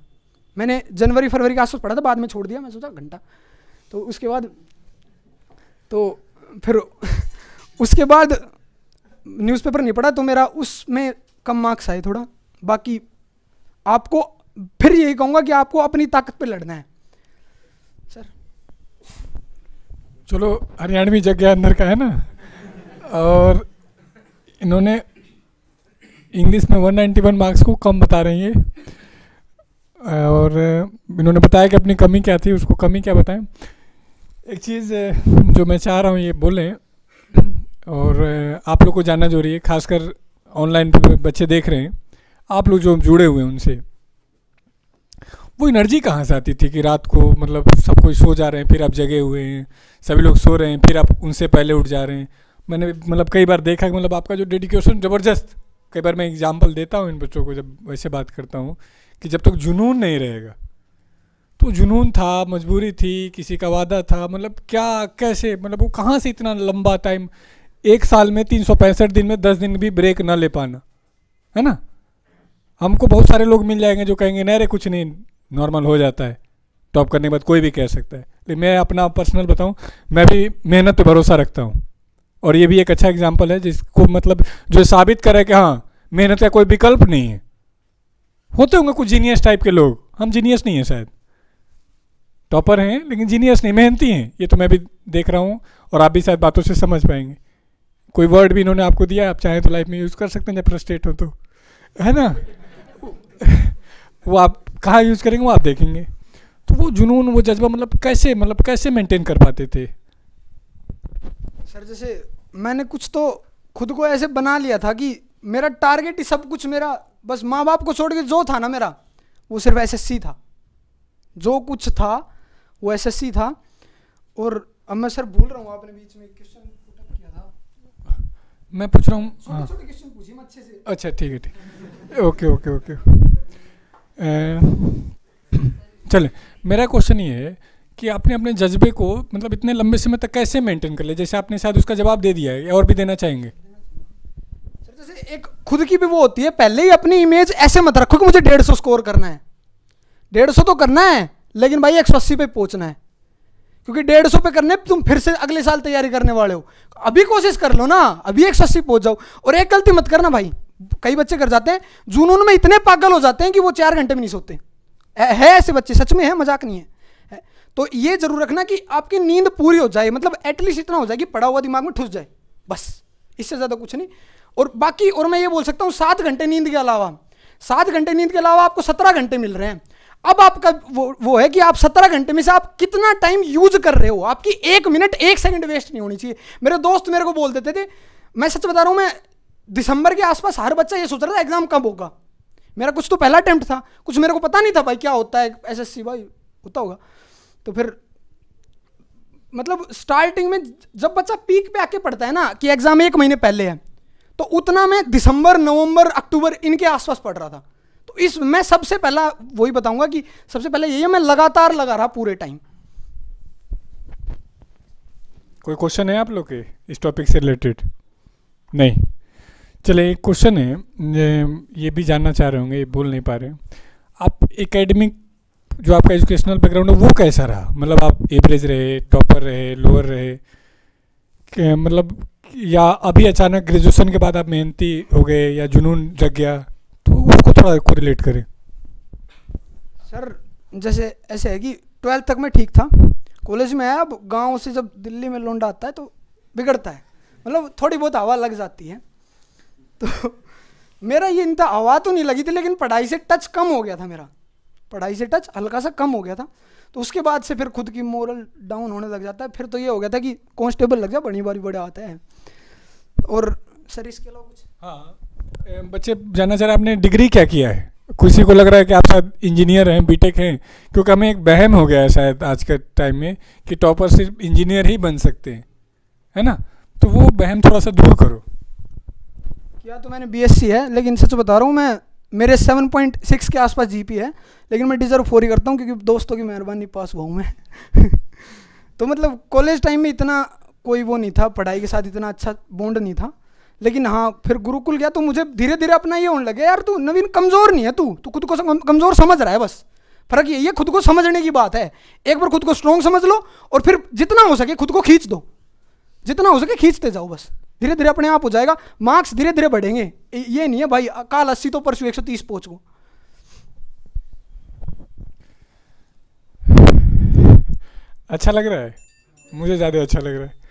मैंने जनवरी फरवरी का आसपास पढ़ा था, बाद में छोड़ दिया, मैं सोचा घंटा। तो उसके बाद तो फिर उसके बाद न्यूज़पेपर नहीं पढ़ा तो मेरा उसमें कम मार्क्स आए थोड़ा। बाकी आपको फिर यही कहूँगा कि आपको अपनी ताकत पे लड़ना है। सर। चलो, हरियाणवी जगह अंदर का है ना? और इन्होंने इंग्लिश में 191 मार्क्स को कम बता रही है और इन्होंने बताया कि अपनी कमी क्या थी, उसको कमी क्या बताएँ? एक चीज़ जो मैं चाह रहा हूँ ये बोलें, और आप लोग को जानना ज़रूरी है, खासकर ऑनलाइन बच्चे देख रहे हैं, आप लोग जो जुड़े हुए हैं उनसे, वो एनर्जी कहाँ से आती थी कि रात को मतलब सब कोई सो जा रहे हैं, फिर आप जगे हुए हैं, सभी लोग सो रहे हैं, फिर आप उनसे पहले उठ जा रहे हैं। मैंने मतलब कई बार देखा कि मतलब आपका जो डेडिकेशन ज़बरदस्त, कई बार मैं एग्ज़ाम्पल देता हूँ इन बच्चों को जब वैसे बात करता हूँ कि जब तक जुनून नहीं रहेगा। तो जुनून था, मजबूरी थी, किसी का वादा था मतलब क्या, कैसे मतलब वो कहाँ से इतना लंबा टाइम एक साल में तीन सौ पैंसठ दिन में दस दिन भी ब्रेक ना ले पाना, है ना? हमको बहुत सारे लोग मिल जाएँगे जो कहेंगे, नहीं रे, कुछ नहीं नॉर्मल हो जाता है। टॉप करने के बाद कोई भी कह सकता है। लेकिन मैं अपना पर्सनल बताऊँ, मैं भी मेहनत पे भरोसा रखता हूँ। और ये भी एक अच्छा एग्ज़ाम्पल है, जिसको मतलब जो साबित करे कि हाँ मेहनत का कोई विकल्प नहीं है। होते होंगे कुछ जीनियस टाइप के लोग। हम जीनियस नहीं हैं शायद। टॉपर हैं, लेकिन जीनियस नहीं, मेहनती हैं। ये तो मैं भी देख रहा हूँ, और आप भी शायद बातों से समझ पाएँगे। कोई वर्ड भी इन्होंने आपको दिया आप चाहें तो लाइफ में यूज़ कर सकते हैं, जब फ्रस्ट्रेट हो तो। है ना? वो आप कहाँ यूज़ करेंगे, वो आप देखेंगे। तो वो जुनून, वो जज्बा मतलब कैसे मतलब कैसे मेंटेन कर पाते थे? सर, जैसे मैंने कुछ तो खुद को ऐसे बना लिया था कि मेरा टारगेट ही सब कुछ मेरा बस माँ बाप को छोड़ के जो था ना मेरा वो सिर्फ़ एसएससी था। जो कुछ था वो एसएससी था। और अब मैं सर भूल रहा हूँ आपने बीच में क्वेश्चन किया था। मैं पूछ रहा हूँ हाँ। क्वेश्चन पूछिए अच्छे से। अच्छा ठीक है ठीक ओके ओके ओके। चले मेरा क्वेश्चन ये है कि आपने अपने जज्बे को मतलब इतने लंबे समय तक कैसे मेंटेन कर लिया? जैसे आपने शायद उसका जवाब दे दिया है और भी देना चाहेंगे। जैसे एक खुद की भी वो होती है, पहले ही अपनी इमेज ऐसे मत रखो कि मुझे डेढ़ सौ स्कोर करना है। डेढ़ सौ तो करना है, लेकिन भाई एक सौ अस्सी पे पहुँचना है। क्योंकि डेढ़ सौ पे करने तुम फिर से अगले साल तैयारी करने वाले हो। अभी कोशिश कर लो ना, अभी एक सौ अस्सी पहुँच जाओ। और एक गलती मत करना भाई। कई बच्चे कर जाते हैं, जुनून में इतने पागल हो जाते हैं कि वो चार घंटे में नहीं सोते। है ऐसे बच्चे, सच में है, मज़ाक नहीं है। तो ये ज़रूर रखना कि आपकी नींद पूरी हो जाए मतलब एटलीस्ट इतना हो जाए कि पड़ा हुआ दिमाग में ठुस जाए। बस, इससे ज़्यादा कुछ नहीं। और बाकी, और मैं ये बोल सकता हूँ, सात घंटे नींद के अलावा। सात घंटे नींद के अलावा आपको सत्रह घंटे मिल रहे हैं। अब आपका वो वो है कि आप सत्रह घंटे में से आप कितना टाइम यूज़ कर रहे हो? आपकी एक मिनट एक सेकंड वेस्ट नहीं होनी चाहिए। मेरे दोस्त मेरे को बोल देते थे, मैं सच बता रहा हूँ, मैं दिसंबर के आसपास हर बच्चा ये सोच रहा था एग्ज़ाम कब होगा? मेरा कुछ तो पहला अटेम्प्ट था। कुछ मेरे को पता नहीं था भाई क्या होता है एसएससी भाई, होता होगा। तो फिर मतलब स्टार्टिंग में जब बच्चा पीक पे आके पढ़ता है ना, कि एग्ज़ाम एक महीने पहले है तो उतना मैं दिसंबर, नवंबर, अक्टूबर इनके आसपास पढ़ रहा था। तो इस, मैं सबसे पहला वही बताऊँगा कि सबसे पहले यही मैं लगातार लगा रहा पूरे टाइम कोई क्वेश्चन है आप लोग के इस टॉपिक से रिलेटेड नहीं। चले एक क्वेश्चन है, ये भी जानना चाह रहे होंगे, ये बोल नहीं पा रहे। आप एकेडमिक जो आपका एजुकेशनल बैकग्राउंड है, वो कैसा रहा? मतलब आप एवरेज रहे टॉपर रहे लोअर रहे मतलब या अभी अचानक ग्रेजुएशन के बाद आप मेहनती हो गए या जुनून जग गया तो उसको थोड़ा को रिलेट करें। सर, जैसे ऐसे है कि ट्वेल्थ तक मैं ठीक था। कॉलेज में आया, अब गाँव से जब दिल्ली में लौंडा आता है तो बिगड़ता है। मतलब थोड़ी बहुत हवा लग जाती है। तो मेरा ये इनता हवा तो नहीं लगी थी, लेकिन पढ़ाई से टच कम हो गया था मेरा। पढ़ाई से टच हल्का सा कम हो गया था। तो उसके बाद से फिर खुद की मोरल डाउन होने लग जाता है। फिर तो ये हो गया था कि कांस्टेबल लग जा, बड़ी बारी बड़ा आता है। और सर इसके अलावा कुछ? हाँ बच्चे जानना चाह रहे आपने डिग्री क्या किया है? किसी को लग रहा है कि आप शायद इंजीनियर हैं बीटेक हैं क्योंकि हमें एक वहम हो गया है शायद आज के टाइम में कि टॉपर सिर्फ़ इंजीनियर ही बन सकते हैं है ना? तो वो वहम थोड़ा सा दूर करो। किया तो मैंने बीएससी है लेकिन सच बता रहा हूँ मैं मेरे 7.6 के आसपास जीपी है लेकिन मैं डिजर्व फोर ही करता हूँ क्योंकि दोस्तों की मेहरबानी पास हुआ हूँ मैं। तो मतलब कॉलेज टाइम में इतना कोई वो नहीं था, पढ़ाई के साथ इतना अच्छा बॉन्ड नहीं था। लेकिन हाँ फिर गुरुकुल गया तो मुझे धीरे धीरे अपना ये होने लगे, यार तू नवीन कमज़ोर नहीं है तू तू खुद को कमज़ोर समझ रहा है बस। फ़र्क ये ये खुद को समझने की बात है। एक बार खुद को स्ट्रॉन्ग समझ लो और फिर जितना हो सके खुद को खींच दो। जितना हो सके खींचते जाओ बस। धीरे धीरे अपने आप हो जाएगा। मार्क्स धीरे धीरे बढ़ेंगे ये- नहीं है भाई, काल अस्सी तो परसों एक सौ तीस पहुँच गो। अच्छा लग रहा है। मुझे ज़्यादा अच्छा लग रहा है।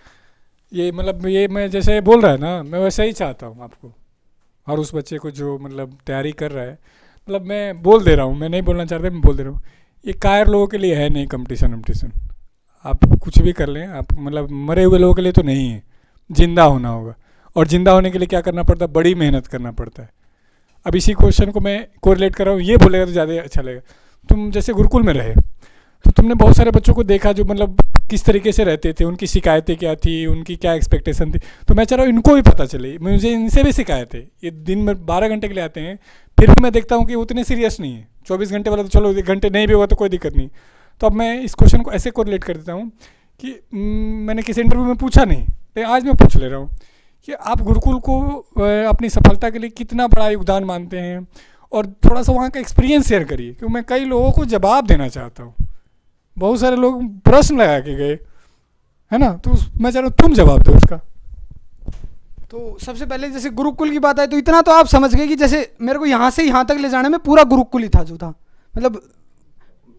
ये मतलब ये मैं जैसे बोल रहा है ना, मैं वैसा ही चाहता हूँ आपको। और उस बच्चे को जो मतलब तैयारी कर रहा है मतलब मैं बोल दे रहा हूँ, मैं नहीं बोलना चाहता, मैं बोल दे रहा हूँ। ये कायर लोगों के लिए है नहीं कंपटीशन वम्पटिशन आप कुछ भी कर लें, आप मतलब मरे हुए लोगों के लिए तो नहीं है, ज़िंदा होना होगा। और ज़िंदा होने के लिए क्या करना पड़ता है? बड़ी मेहनत करना पड़ता है। अब इसी क्वेश्चन को मैं कोरिलेट कर रहा हूँ, ये बोलेगा तो ज़्यादा अच्छा लगेगा। तुम जैसे गुरुकुल में रहे तो तुमने बहुत सारे बच्चों को देखा जो मतलब किस तरीके से रहते थे उनकी शिकायतें क्या थी उनकी क्या एक्सपेक्टेशन थी? तो मैं चाह रहा हूँ इनको भी पता चले। मुझे इनसे भी शिकायत है। ये दिन में बारह घंटे के लिए आते हैं फिर भी मैं देखता हूँ कि उतने सीरियस नहीं है। चौबीस घंटे वाला तो चलो एक घंटे नहीं भी हुआ तो कोई दिक्कत नहीं। तो अब मैं इस क्वेश्चन को ऐसे कोरिलेट कर देता हूँ कि हम्म, मैंने किसी इंटरव्यू में पूछा नहीं लेकिन आज मैं पूछ ले रहा हूँ कि आप गुरुकुल को अपनी सफलता के लिए कितना बड़ा योगदान मानते हैं? और थोड़ा सा वहाँ का एक्सपीरियंस शेयर करिए क्योंकि मैं कई लोगों को जवाब देना चाहता हूँ। बहुत सारे लोग प्रश्न लगा के गए, है ना? तो मैं चाह रहा तुम जवाब दो उसका। तो सबसे पहले जैसे गुरुकुल की बात आई तो इतना तो आप समझ गए कि जैसे मेरे को यहाँ से यहाँ तक ले जाने में पूरा गुरुकुल ही था जो था। मतलब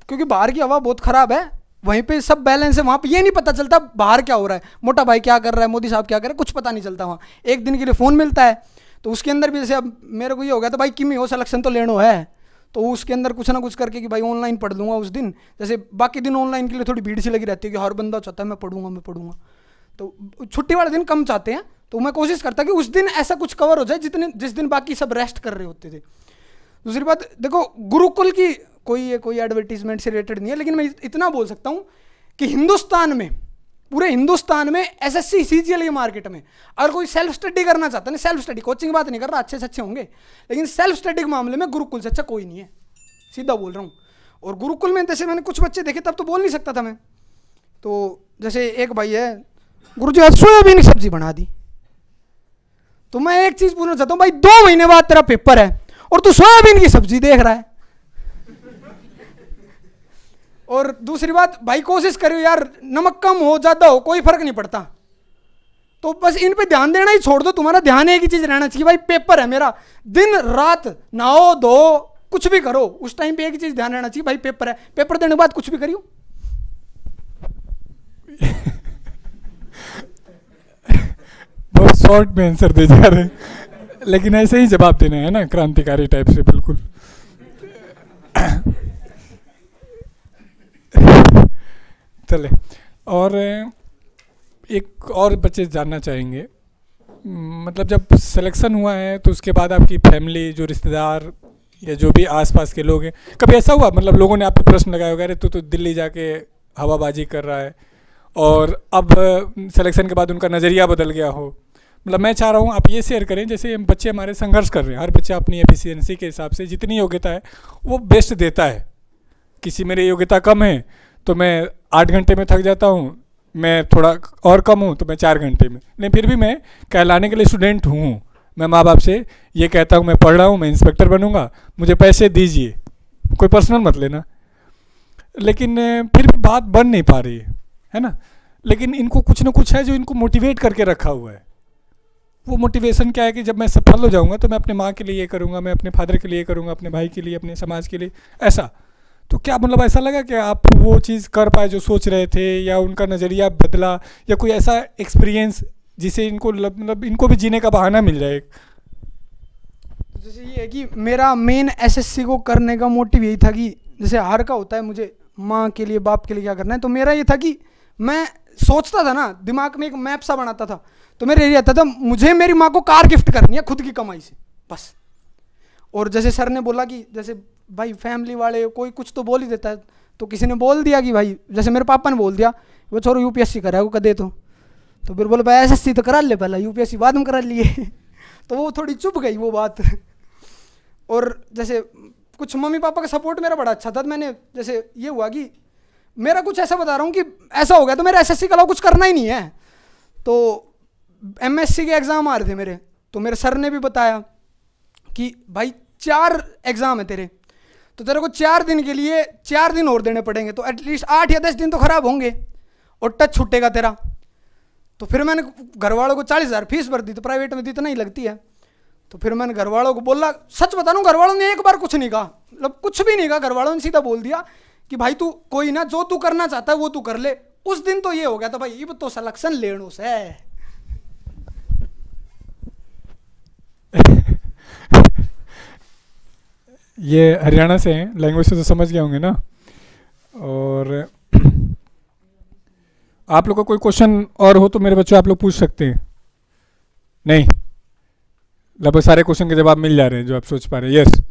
क्योंकि बाहर की हवा बहुत ख़राब है, वहीं पे सब बैलेंस है, वहाँ पे ये नहीं पता चलता बाहर क्या हो रहा है। मोटा भाई क्या कर रहा है, मोदी साहब क्या कर रहे हैं, कुछ पता नहीं चलता वहाँ। एक दिन के लिए फ़ोन मिलता है तो उसके अंदर भी जैसे अब मेरे को ये हो गया था, भाई किमी हो सलेक्शन तो लेनो है। तो उसके अंदर कुछ ना कुछ करके कि भाई ऑनलाइन पढ़ लूँगा उस दिन। जैसे बाकी दिन ऑनलाइन के लिए थोड़ी भीड़ सी लगी रहती है कि हर बंदा चाहता है मैं पढ़ूँगा मैं पढ़ूँगा। तो छुट्टी वाले दिन कम चाहते हैं तो मैं कोशिश करता कि उस दिन ऐसा कुछ कवर हो जाए जितने जिस दिन बाकी सब रेस्ट कर रहे होते थे। दूसरी बात, देखो, गुरुकुल की कोई ये कोई एडवर्टीजमेंट से रिलेटेड नहीं है, लेकिन मैं इतना बोल सकता हूँ कि हिंदुस्तान में पूरे हिंदुस्तान में एस एस सी सी की मार्केट में। अगर कोई सेल्फ स्टडी करना चाहता है सेल्फ स्टडी कोचिंग बात नहीं कर रहा, अच्छे से अच्छे होंगे। लेकिन सेल्फ स्टडी के मामले में गुरुकुल से अच्छा कोई नहीं है। सीधा बोल रहा हूँ। और गुरुकुल में जैसे मैंने कुछ बच्चे देखे, तब तो बोल नहीं सकता था मैं। तो जैसे एक भाई है गुरु जी आज सोयाबीन की सब्ज़ी बना दी। तो मैं एक चीज़ पूछना चाहता हूँ, भाई, दो महीने बाद तेरा पेपर है और तू सोयाबीन की सब्ज़ी देख रहा है। और दूसरी बात, भाई कोशिश करो यार, नमक कम हो, ज़्यादा हो, कोई फ़र्क नहीं पड़ता। तो बस इन पे ध्यान देना ही छोड़ दो, तुम्हारा ध्यान एक ही चीज़ रहना चाहिए, भाई पेपर है मेरा। दिन, रात, नहाओ, धो, कुछ भी करो, उस टाइम पे एक ही चीज़ ध्यान रहना चाहिए, भाई पेपर है। पेपर देने के बाद कुछ भी करियो। बहुत शॉर्ट में आंसर दे जा रहे लेकिन ऐसे ही जवाब देना है ना, क्रांतिकारी टाइप से, बिल्कुल। चले और एक और बच्चे जानना चाहेंगे। मतलब जब सिलेक्शन हुआ है तो उसके बाद आपकी फैमिली जो रिश्तेदार या जो भी आसपास के लोग हैं, कभी ऐसा हुआ? मतलब लोगों ने आप पे प्रश्न लगाया होगा, अरे, तू तो दिल्ली जाके हवाबाजी कर रहा है। और अब सिलेक्शन के बाद उनका नज़रिया बदल गया हो। मतलब मैं चाह रहा हूँ आप ये शेयर करें, जैसे बच्चे हमारे संघर्ष कर रहे हैं। हर बच्चा अपनी एफिशिएंसी के हिसाब से जितनी योग्यता है, वो बेस्ट देता है। किसी मेरी योग्यता कम है तो मैं आठ घंटे में थक जाता हूँ, मैं थोड़ा और कम हूँ तो मैं चार घंटे में। नहीं फिर भी मैं कहलाने के लिए स्टूडेंट हूँ। मैं माँ बाप से ये कहता हूँ, मैं पढ़ रहा हूँ, मैं इंस्पेक्टर बनूँगा, मुझे पैसे दीजिए। कोई पर्सनल मत लेना। लेकिन फिर भी बात बन नहीं पा रही है है ना? लेकिन इनको कुछ ना कुछ है जो इनको मोटिवेट करके रखा हुआ है। वो मोटिवेशन क्या है कि जब मैं सफल हो जाऊँगा तो मैं अपने माँ के लिए ये करूँगा, मैं अपने फादर के लिए करूँगा, अपने भाई के लिए, अपने समाज के लिए, ऐसा। तो क्या मतलब ऐसा लगा कि आप वो चीज़ कर पाए जो सोच रहे थे या उनका नज़रिया बदला या कोई ऐसा एक्सपीरियंस जिसे इनको मतलब इनको भी जीने का बहाना मिल जाए जैसे ये है कि मेरा मेन एसएससी को करने का मोटिव यही था कि जैसे हर का होता है मुझे माँ के लिए, बाप के लिए क्या करना है? तो मेरा ये था कि मैं सोचता था ना, दिमाग में एक मैप सा बनाता था तो मेरा ये रहता था मुझे मेरी माँ को कार गिफ्ट करनी है खुद की कमाई से, बस। और जैसे सर ने बोला कि, जैसे भाई फैमिली वाले कोई कुछ तो बोल ही देता है। तो किसी ने बोल दिया कि भाई, जैसे मेरे पापा ने बोल दिया, वो छोरो यू यूपीएससी करा है वो कदे तो। तो फिर बोले, भाई एसएससी तो करा ले पहला यू यूपीएससी बाद में करा लिए। तो वो थोड़ी चुप गई वो बात। और जैसे कुछ मम्मी पापा का सपोर्ट मेरा बड़ा अच्छा था तो मैंने जैसे ये हुआ कि मेरा कुछ ऐसा बता रहा हूँ कि ऐसा हो गया तो मेरा एसएससी के अलावा कुछ करना ही नहीं है। तो एमएससी के एग्ज़ाम आ रहे थे मेरे तो मेरे सर ने भी बताया कि भाई, चार एग्ज़ाम है तेरे। तो तेरे को चार दिन के लिए चार दिन और देने पड़ेंगे तो एटलीस्ट आठ या दस दिन तो खराब होंगे, और टच छूटेगा तेरा। तो फिर मैंने घर वालों को चालीस हज़ार फ़ीस भर दी तो प्राइवेट में दी तो नहीं लगती है। तो फिर मैंने घर वालों को बोला, सच बता रहा घर वालों ने एक बार कुछ नहीं कहा मतलब कुछ भी नहीं कहा घर वालों ने सीधा बोल दिया कि भाई तू कोई ना, जो तू करना चाहता है वो तू कर ले। उस दिन तो ये हो गया था भाई अब तो सलेक्शन लेनो से ये हरियाणा से हैं लैंग्वेज से तो समझ गए होंगे ना। और आप लोग का कोई क्वेश्चन और हो तो मेरे बच्चों आप लोग पूछ सकते हैं। नहीं? लगभग सारे क्वेश्चन के जवाब मिल जा रहे हैं जो आप सोच पा रहे हैं। यस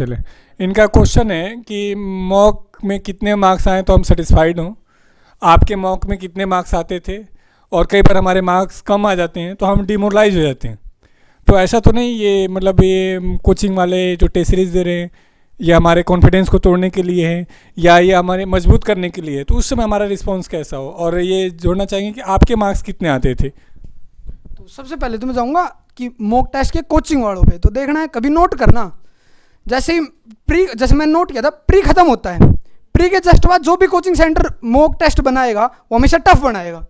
चले। इनका क्वेश्चन है कि मॉक में कितने मार्क्स आए तो हम सेटिस्फाइड हों। आपके मॉक में कितने मार्क्स आते थे? और कई बार हमारे मार्क्स कम आ जाते हैं तो हम डिमोरलाइज हो जाते हैं। तो ऐसा तो नहीं, ये मतलब ये कोचिंग वाले जो टेस्ट सीरीज़ दे रहे हैं, ये हमारे कॉन्फिडेंस को तोड़ने के लिए है, या ये हमारे मज़बूत करने के लिए है तो उस समय हमारा रिस्पॉन्स कैसा हो? और ये जोड़ना चाहेंगे कि आपके मार्क्स कितने आते थे? तो सबसे पहले तो मैं चाहूँगा कि मॉक टेस्ट के कोचिंग वालों पे तो देखना है, कभी नोट करना। जैसे ही प्री जैसे मैंने नोट किया था प्री खत्म होता है। प्री के जस्ट बाद जो भी कोचिंग सेंटर मॉक टेस्ट बनाएगा, वो हमेशा टफ बनाएगा।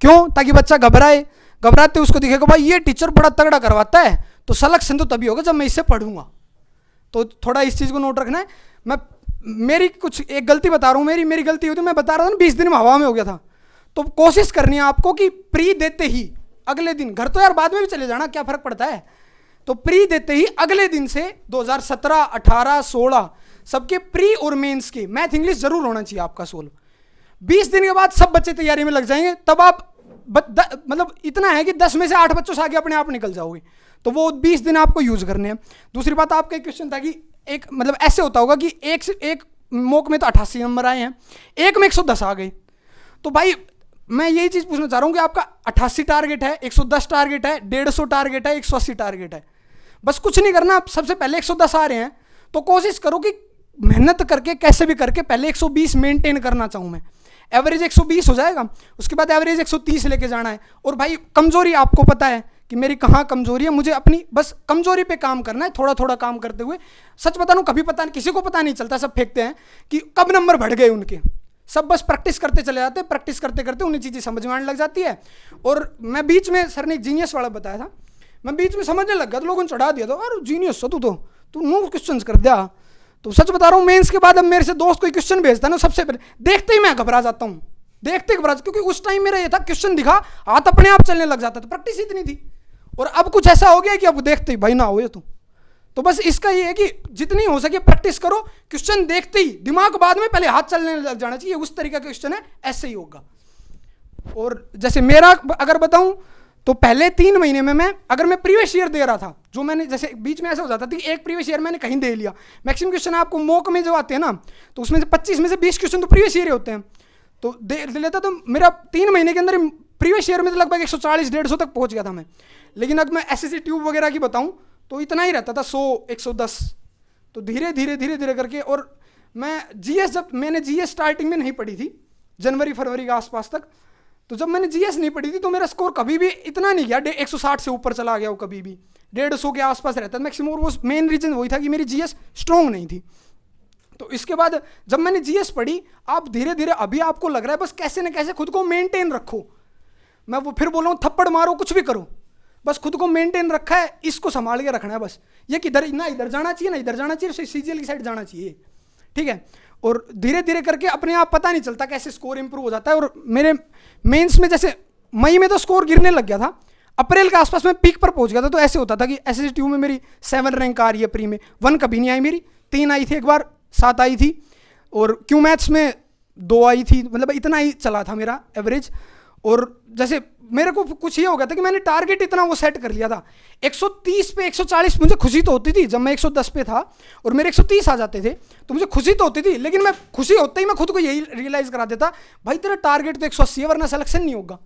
क्यों? ताकि बच्चा घबराए। घबराते उसको दिखेगा भाई, ये टीचर बड़ा तगड़ा करवाता है। तो सलेक्शन तो तभी होगा जब मैं इससे पढ़ूँगा। तो थोड़ा इस चीज़ को नोट रखना है। मैं, मेरी कुछ एक गलती बता रहा हूँ। मेरी मेरी गलती हुई थी मैं बता रहा था ना, बीस दिन में हवा में हो गया था। तो कोशिश करनी है आपको कि प्री देते ही, अगले दिन। घर तो यार बाद में भी चले जाना, क्या फ़र्क पड़ता है? तो प्री देते ही अगले दिन से 2017, 18, 16 सबके प्री और मेंस के मैथ इंग्लिश ज़रूर होना चाहिए आपका सोल। 20 दिन के बाद सब बच्चे तैयारी में लग जाएँगे तब आप मतलब इतना है कि 10 में से 8 बच्चों से आगे अपने आप निकल जाओगे। तो वो 20 दिन आपको यूज़ करने हैं। दूसरी बात आपका एक क्वेश्चन था कि एक मतलब ऐसे होता होगा कि एक से एक मोक में तो अठासी नंबर आए हैं एक में एक सौ दस आ गए। तो भाई मैं यही चीज़ पूछना चाह रहा हूँ कि आपका अट्ठासी टारगेट है 110 टारगेट है डेढ़ सौ टारगेट है 180 टारगेट है। बस कुछ नहीं करना आप सबसे पहले 110 आ रहे हैं। तो कोशिश करो कि मेहनत करके, कैसे भी करके, पहले 120 मेंटेन करना चाहूँ मैं। एवरेज 120 हो जाएगा, उसके बाद एवरेज 130 लेके जाना है। और भाई, कमज़ोरी आपको पता है कि मेरी कहाँ कमज़ोरी है, मुझे अपनी, बस कमज़ोरी पे काम करना है थोड़ा थोड़ा काम करते हुए। सच बता रहा कभी पता नहीं, किसी को पता नहीं चलता, सब फेंकते हैं कि कब नंबर बढ़ गए उनके। सब बस प्रैक्टिस करते चले जाते हैं प्रैक्टिस करते करते उन्हें चीज़ें समझ में आने लग जाती है। और मैं बीच में, सर ने जीनियस वाला बताया था मैं बीच में समझने लग गया तो लोगों ने चढ़ा दिया था अरे जीनियस हो तू तो। तू नो क्वेश्चन कर दिया तो सच बता रहा हूँ मेंस के बाद अब मेरे से दोस्त कोई क्वेश्चन भेजता है ना, सबसे पहले, देखते ही मैं घबरा जाता हूँ। देखते घबरा जाता क्योंकि उस टाइम मेरा ये था क्वेश्चन दिखा, हाथ अपने आप चलने लग जाता था प्रैक्टिस इतनी थी। और अब कुछ ऐसा हो गया कि अब देखते ही, भाई ना हो ये तू। तो बस इसका ये है कि जितनी हो सके प्रैक्टिस करो क्वेश्चन देखते ही, दिमाग बाद में पहले हाथ चलने लग जाना चाहिए, उस तरीके का क्वेश्चन है, ऐसे ही होगा। और जैसे मेरा, अगर बताऊँ तो पहले तीन महीने में मैं, अगर मैं प्रीवियस ईयर दे रहा था, जो मैंने, जैसे बीच में ऐसा हो जाता था कि एक प्रीवियस ईयर मैंने कहीं दे लिया। मैक्सिमम क्वेश्चन आपको मोक में जो आते हैं ना तो उसमें से पच्चीस में से बीस क्वेश्चन तो प्रीवियस ईयर होते हैं। तो दे लेता तो मेरा तीन महीने के अंदर प्रीवियस ईयर में तो लगभग एक सौ चालीस, डेढ़ सौ तक पहुँच गया था मैं। लेकिन अगर मैं एसएससी ट्यूब वगैरह की बताऊँ तो इतना ही रहता था, सौ, एक सौ दस। तो धीरे धीरे धीरे धीरे करके, और मैं जीएस जब, मैंने जीएस स्टार्टिंग में नहीं पढ़ी थी, जनवरी, फरवरी के आसपास तक तो जब मैंने जीएस नहीं पढ़ी थी तो मेरा स्कोर कभी भी इतना नहीं गया। एक सौ साठ से ऊपर चला गया वो कभी भी। डेढ़ सौ के आसपास रहता था। मैक्सिमम वो मेन रीज़न वही था कि मेरी जीएस स्ट्रॉन्ग नहीं थी। तो इसके बाद जब मैंने जीएस पढ़ी, आप धीरे धीरे अभी आपको लग रहा है, बस कैसे ना कैसे खुद को मेंटेन रखो। मैं वो फिर बोल रहा हूँ, थप्पड़ मारो, कुछ भी करो। बस खुद को मेंटेन रखा है, इसको संभाल के रखना है बस। ये किधर, ना, इधर जाना चाहिए, ना, इधर जाना चाहिए सीजीएल की साइड जाना चाहिए। ठीक है? और धीरे धीरे करके अपने आप पता नहीं चलता कैसे स्कोर इंप्रूव हो जाता है और मेरे मेंस में जैसे मई में तो स्कोर गिरने लग गया था, अप्रैल के आसपास में पीक पर पहुँच गया था तो ऐसे होता था कि एस एस में मेरी सेवन रैंक आ रही है प्री में। वन कभी नहीं आई मेरी, तीन आई थी एक बार, सात आई थी और क्यू मैथ्स में दो आई थी मतलब इतना ही चला था मेरा एवरेज और जैसे मेरे को कुछ ये हो गया था कि मैंने टारगेट इतना वो सेट कर लिया था। 130 पे 140 मुझे खुशी तो होती थी, जब मैं 110 पे था और मेरे 130 आ जाते थे तो मुझे खुशी तो होती थी, लेकिन मैं खुशी होते ही मैं खुद को यही रियलाइज़ करा देता, भाई तेरा टारगेट तो 180 है, वरना सिलेक्शन नहीं होगा।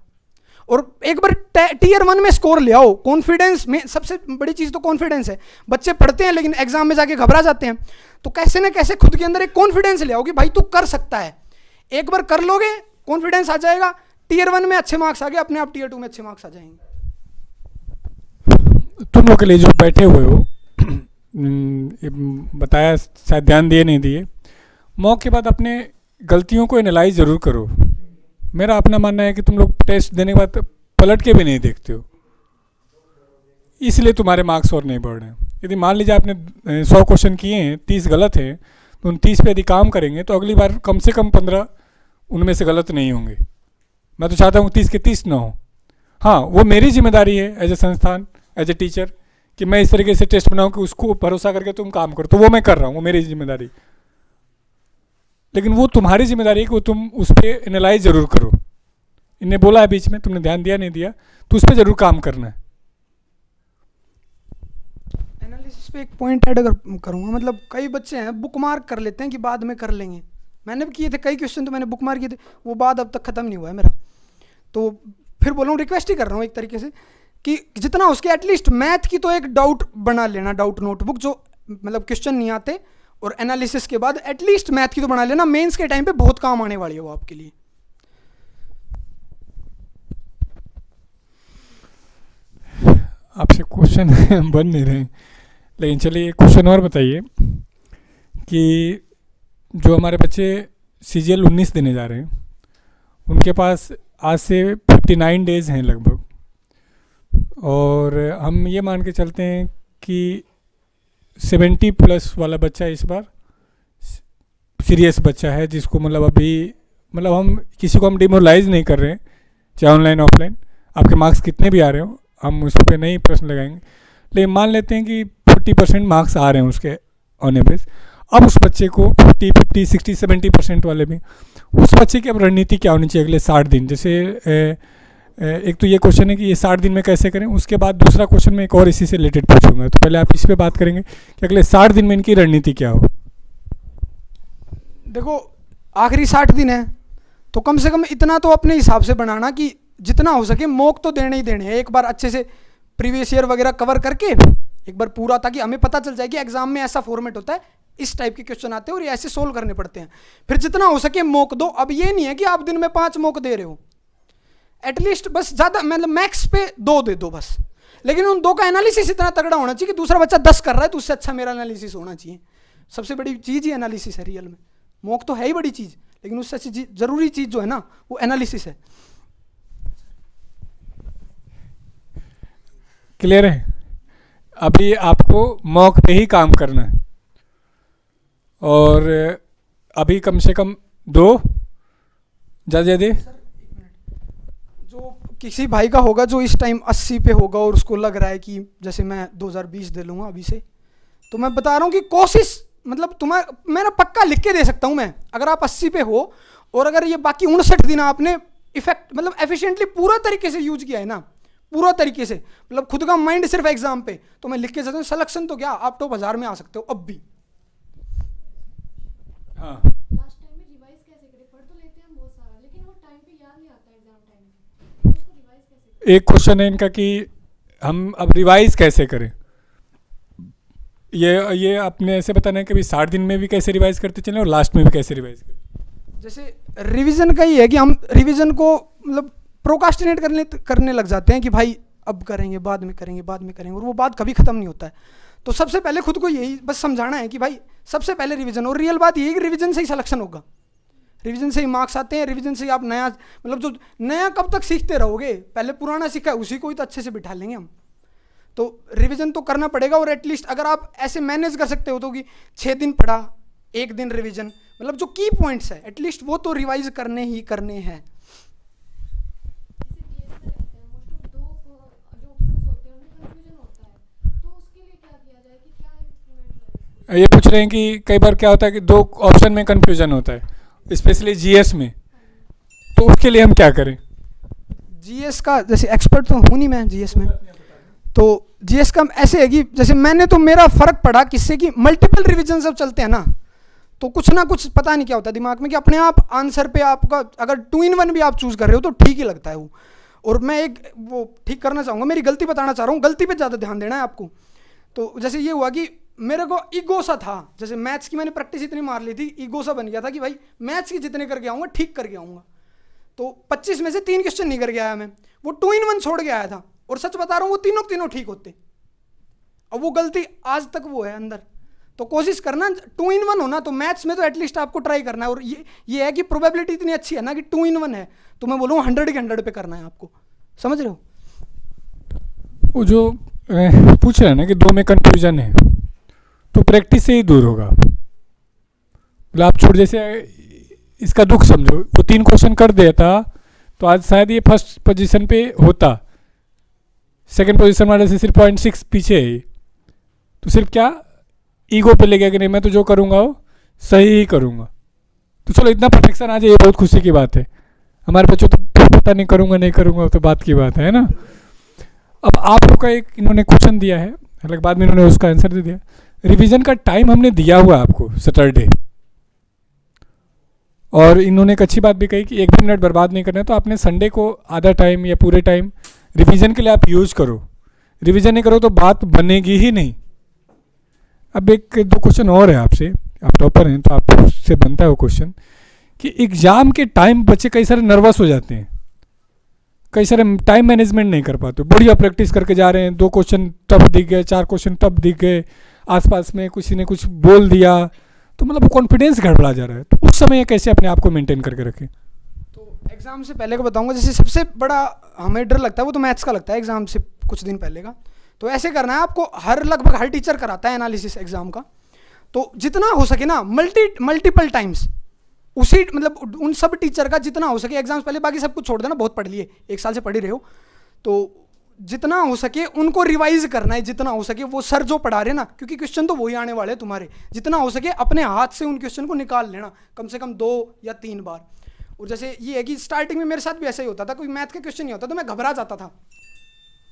और एक बार टीयर वन में स्कोर ले आओ कॉन्फिडेंस में सबसे बड़ी चीज़ तो कॉन्फिडेंस है। बच्चे पढ़ते हैं, लेकिन एग्ज़ाम में जाके घबरा जाते हैं। तो कैसे ना कैसे खुद के अंदर एक कॉन्फिडेंस ले आओ कि भाई तू कर सकता है। एक बार कर लोगे कॉन्फिडेंस आ जाएगा टीयर वन में अच्छे मार्क्स आ गए, अपने आप टीयर टू में अच्छे मार्क्स आ जाएँगे। तुम लोग के लिए जो बैठे हुए हो बताया, शायद ध्यान दिए, नहीं दिए। मौक के बाद अपने गलतियों को एनालाइज ज़रूर करो। मेरा अपना मानना है कि तुम लोग टेस्ट देने के बाद पलट के भी नहीं देखते हो। इसलिए तुम्हारे मार्क्स और नहीं बढ़ रहे हैं। यदि मान लीजिए आपने सौ क्वेश्चन किए हैं, तीस गलत हैं तो उन तीस पे यदि काम करेंगे तो अगली बार कम से कम पंद्रह उनमें से गलत नहीं होंगे। मैं तो चाहता हूँ तीस के तीस ना हो। हाँ वो मेरी ज़िम्मेदारी है एज ए संस्थान एज ए टीचर कि मैं इस तरीके से टेस्ट बनाऊँ कि उसको भरोसा करके तुम काम करो। तो वो मैं कर रहा हूँ, वो मेरी ज़िम्मेदारी। लेकिन वो तुम्हारी ज़िम्मेदारी है कि वो तुम उस पर एनालाइज ज़रूर करो। इन्हें बोला है बीच में, तुमने ध्यान दिया, नहीं दिया तो उस पर ज़रूर काम करना है। एनालिसिस पे एक पॉइंट ऐड अगर करूँगा मतलब कई बच्चे हैं बुक मार्क कर लेते हैं कि बाद में कर लेंगे। मैंने भी किए थे, कई क्वेश्चन तो मैंने बुक मार्क किए थे, वो बाद अब तक ख़त्म नहीं हुआ है मेरा। तो फिर बोल रहा हूँ रिक्वेस्ट ही कर रहा हूँ एक तरीके से कि जितना उसके एटलीस्ट मैथ की तो एक डाउट बना लेना डाउट नोटबुक जो मतलब क्वेश्चन नहीं आते और एनालिसिस के बाद एटलीस्ट मैथ की तो बना लेना। मेंस के टाइम पे बहुत काम आने वाली है वो आपके लिए। आपसे क्वेश्चन बन नहीं रहे लेकिन चलिए क्वेश्चन और बताइए कि जो हमारे बच्चे सी जी देने जा रहे हैं, उनके पास आज से फिफ्टी नाइन डेज़ हैं लगभग। और हम ये मान के चलते हैं कि सेवेंटी प्लस वाला बच्चा इस बार सीरियस बच्चा है, जिसको मतलब अभी मतलब हम किसी को हम डिमोरलाइज नहीं कर रहे हैं, चाहे ऑनलाइन ऑफलाइन आपके मार्क्स कितने भी आ रहे हो, हम उस पर नहीं प्रश्न लगाएँगे। लेकिन मान लेते हैं कि फोर्टी परसेंट मार्क्स आ रहे हैं उसके ऑन एवरेज अब उस बच्चे को fifty fifty sixty seventy percent वाले भी उस बच्चे की अब रणनीति क्या होनी चाहिए अगले साठ दिन? जैसे ए, एक तो ये क्वेश्चन है कि ये साठ दिन में कैसे करें उसके बाद दूसरा क्वेश्चन में एक और इसी से रिलेटेड पूछूँगा। तो पहले आप इस पर बात करेंगे कि अगले साठ दिन में इनकी रणनीति क्या हो। देखो आखिरी साठ दिन है तो कम से कम इतना तो अपने हिसाब से बनाना कि जितना हो सके मोक तो देने ही देने हैं। एक बार अच्छे से प्रीवियस ईयर वगैरह कवर करके एक बार पूरा ताकि हमें पता चल जाए कि एग्ज़ाम में ऐसा फॉर्मेट होता है, इस टाइप के क्वेश्चन आते हैं और ये ऐसे सोल्व करने पड़ते हैं। फिर जितना हो सके मोक दो। अब ये नहीं है कि आप दिन में पाँच मोक दे रहे हो। एटलीस्ट बस ज़्यादा मतलब मैक्स पे दो दे दो बस। लेकिन उन दो का एनालिसिस इतना तगड़ा होना चाहिए कि दूसरा बच्चा दस कर रहा है तो उससे अच्छा मेरा एनालिसिस होना चाहिए। सबसे बड़ी चीज़ ही एनालिसिस है रियल में। मोक तो है ही बड़ी चीज़, लेकिन उससे अच्छी ज़रूरी चीज़ जो है ना, वो एनालिसिस है। क्लियर है? अभी आपको मॉक पे ही काम करना है। और, अभी कम से कम दो। ज़्यादा ज़्यादा जो किसी भाई का होगा, जो इस टाइम 80 पे होगा और उसको लग रहा है कि जैसे मैं 2020 दे लूँगा अभी से तो मैं बता रहा हूँ कि कोशिश मतलब तुम्हारा, मैं ना पक्का लिख के दे सकता हूँ मैं। अगर आप 80 पे हो, और अगर ये बाकी उनसठ दिन आपने इफ़ेक्ट मतलब एफिशिएंटली पूरा तरीके से यूज़ किया है ना पूरा तरीके से। मतलब खुद का माइंड सिर्फ़ एग्ज़ाम पे। तो मैं लिख के सकता हूँ सिलेक्शन तो क्या आप टॉप हज़ार में आ सकते हो अब भी। हाँ। एक क्वेश्चन है इनका कि हम अब रिवाइज कैसे करें? ये ये आपने ऐसे बताना है कि भाई साठ दिन में भी कैसे रिवाइज करते चले और लास्ट में भी कैसे रिवाइज करें? जैसे रिवीजन का ही है कि हम रिवीजन को मतलब प्रोकास्टिनेट करने करने लग जाते हैं कि भाई अब करेंगे, बाद में करेंगे, बाद में करेंगे, और वो बात कभी ख़त्म नहीं होता है। तो सबसे पहले खुद को यही बस समझाना है कि भाई सबसे पहले रिविज़न और रियल बात यही कि रिविज़न से ही सलेक्शन होगा। रिवीजन से ही मार्क्स आते हैं रिवीजन से ही आप नया मतलब जो नया कब तक सीखते रहोगे, पहले पुराना सीखा है उसी को ही तो अच्छे से बिठा लेंगे हम। तो रिवीजन तो करना पड़ेगा, और एटलीस्ट अगर आप ऐसे मैनेज कर सकते हो तो कि छः दिन पढ़ा, एक दिन रिवीजन मतलब जो की पॉइंट्स है एटलीस्ट वो तो रिवाइज करने ही करने हैं। ये पूछ रहे हैं कि कई बार क्या होता है कि दो ऑप्शन में कंफ्यूजन होता है स्पेशली जीएस में। तो उसके लिए हम क्या करें? जीएस का, जैसे एक्सपर्ट तो हूँ नहीं मैं जीएस में। तो जीएस का ऐसे है कि जैसे मैंने तो मेरा फ़र्क पड़ा किससे कि मल्टीपल रिविजन सब चलते हैं ना तो कुछ ना कुछ पता नहीं क्या होता दिमाग में कि अपने आप आंसर पे आपका, अगर टू इन वन भी आप चूज़ कर रहे हो तो ठीक ही लगता है वो। और मैं एक वो ठीक करना चाहूँगा, मेरी गलती बताना चाह रहा हूँ, गलती पे ज़्यादा ध्यान देना है आपको। तो जैसे ये हुआ कि मेरे को ईगो सा था। जैसे मैथ्स की मैंने प्रैक्टिस इतनी मार ली थी, ईगो सा बन गया था कि भाई, मैथ्स की जितने करके आऊँगा, ठीक करके आऊँगा। तो 25 में से तीन क्वेश्चन नहीं करके आया मैं। वो टू इन वन छोड़ के आया था। और सच बता रहा हूँ, वो तीनों तीनों ठीक होते। अब वो गलती आज तक वो है अंदर। तो कोशिश करना टू इन वन होना तो मैथ्स में तो एटलीस्ट आपको ट्राई करना है। और ये ये है कि प्रोबेबिलिटी इतनी अच्छी है ना कि टू इन वन है। तो मैं बोलूँ हंड्रेड के हंड्रेड पे करना है आपको। समझ रहे हो? वो जो पूछ रहे हैं ना कि दो में कंफ्यूजन है। तो प्रैक्टिस से ही दूर होगा। मतलब आप छोड़ जैसे इसका दुख समझो, वो तीन क्वेश्चन कर देता तो आज शायद ये फ़र्स्ट पोजीशन पे होता। सेकंड पोजीशन वाले से सिर्फ़ पॉइंट सिक्स पीछे है। तो सिर्फ़ क्या? ईगो पे ले गया कि नहीं, मैं तो जो करूँगा वो सही ही करूँगा। तो चलो, इतना परफेक्शन आ जाए ये बहुत खुशी की बात है। हमारे बच्चों तो पता नहीं करूँगा नहीं करूँगा तो बात की बात है ना? अब आप लोग का एक इन्होंने क्वेश्चन दिया है, हालाँकि बाद में इन्होंने उसका आंसर दे दिया। रिवीजन का टाइम हमने दिया हुआ आपको सैटरडे। और इन्होंने एक अच्छी बात भी कही कि एक भी मिनट बर्बाद नहीं करना तो आपने संडे को आधा टाइम या पूरे टाइम रिवीजन के लिए आप यूज़ करो। रिवीजन नहीं करो तो बात बनेगी ही नहीं। अब एक दो क्वेश्चन और है आपसे। आप टॉपर हैं तो आपसे बनता है वो क्वेश्चन कि एग्ज़ाम के टाइम बच्चे कई सारे नर्वस हो जाते हैं। कई सारे टाइम मैनेजमेंट नहीं कर पाते। बढ़िया प्रैक्टिस करके जा रहे हैं, दो क्वेश्चन तब दिख गए, चार क्वेश्चन तब दिख गए। आसपास में किसी ने कुछ बोल दिया तो मतलब कॉन्फिडेंस गड़बड़ा जा रहा है। तो उस समय कैसे अपने आप को मेंटेन करके रखें? तो एग्ज़ाम से पहले को बताऊँगा, जैसे सबसे बड़ा हमें डर लगता है, वो तो मैथ्स का लगता है एग्ज़ाम से कुछ दिन पहले का। तो ऐसे करना है, आपको हर लगभग हर टीचर कराता है एनालिसिस एग्ज़ाम का। तो जितना हो सके ना मल्टी मल्टीपल टाइम्स उसी मतलब उन सब टीचर का जितना हो सके एग्ज़ाम्स पहले बाकी सब कुछ छोड़ देना, बहुत पढ़ लिए, एक साल से पढ़ ही रहे हो। तो जितना हो सके उनको रिवाइज करना है, जितना हो सके वो सर जो पढ़ा रहे ना, क्योंकि क्वेश्चन तो वही आने वाले तुम्हारे। जितना हो सके अपने हाथ से उन क्वेश्चन को निकाल लेना, कम से कम दो या तीन बार। और जैसे ये है कि स्टार्टिंग में मेरे साथ भी ऐसा ही होता था, कोई मैथ का क्वेश्चन नहीं होता तो मैं घबरा जाता था।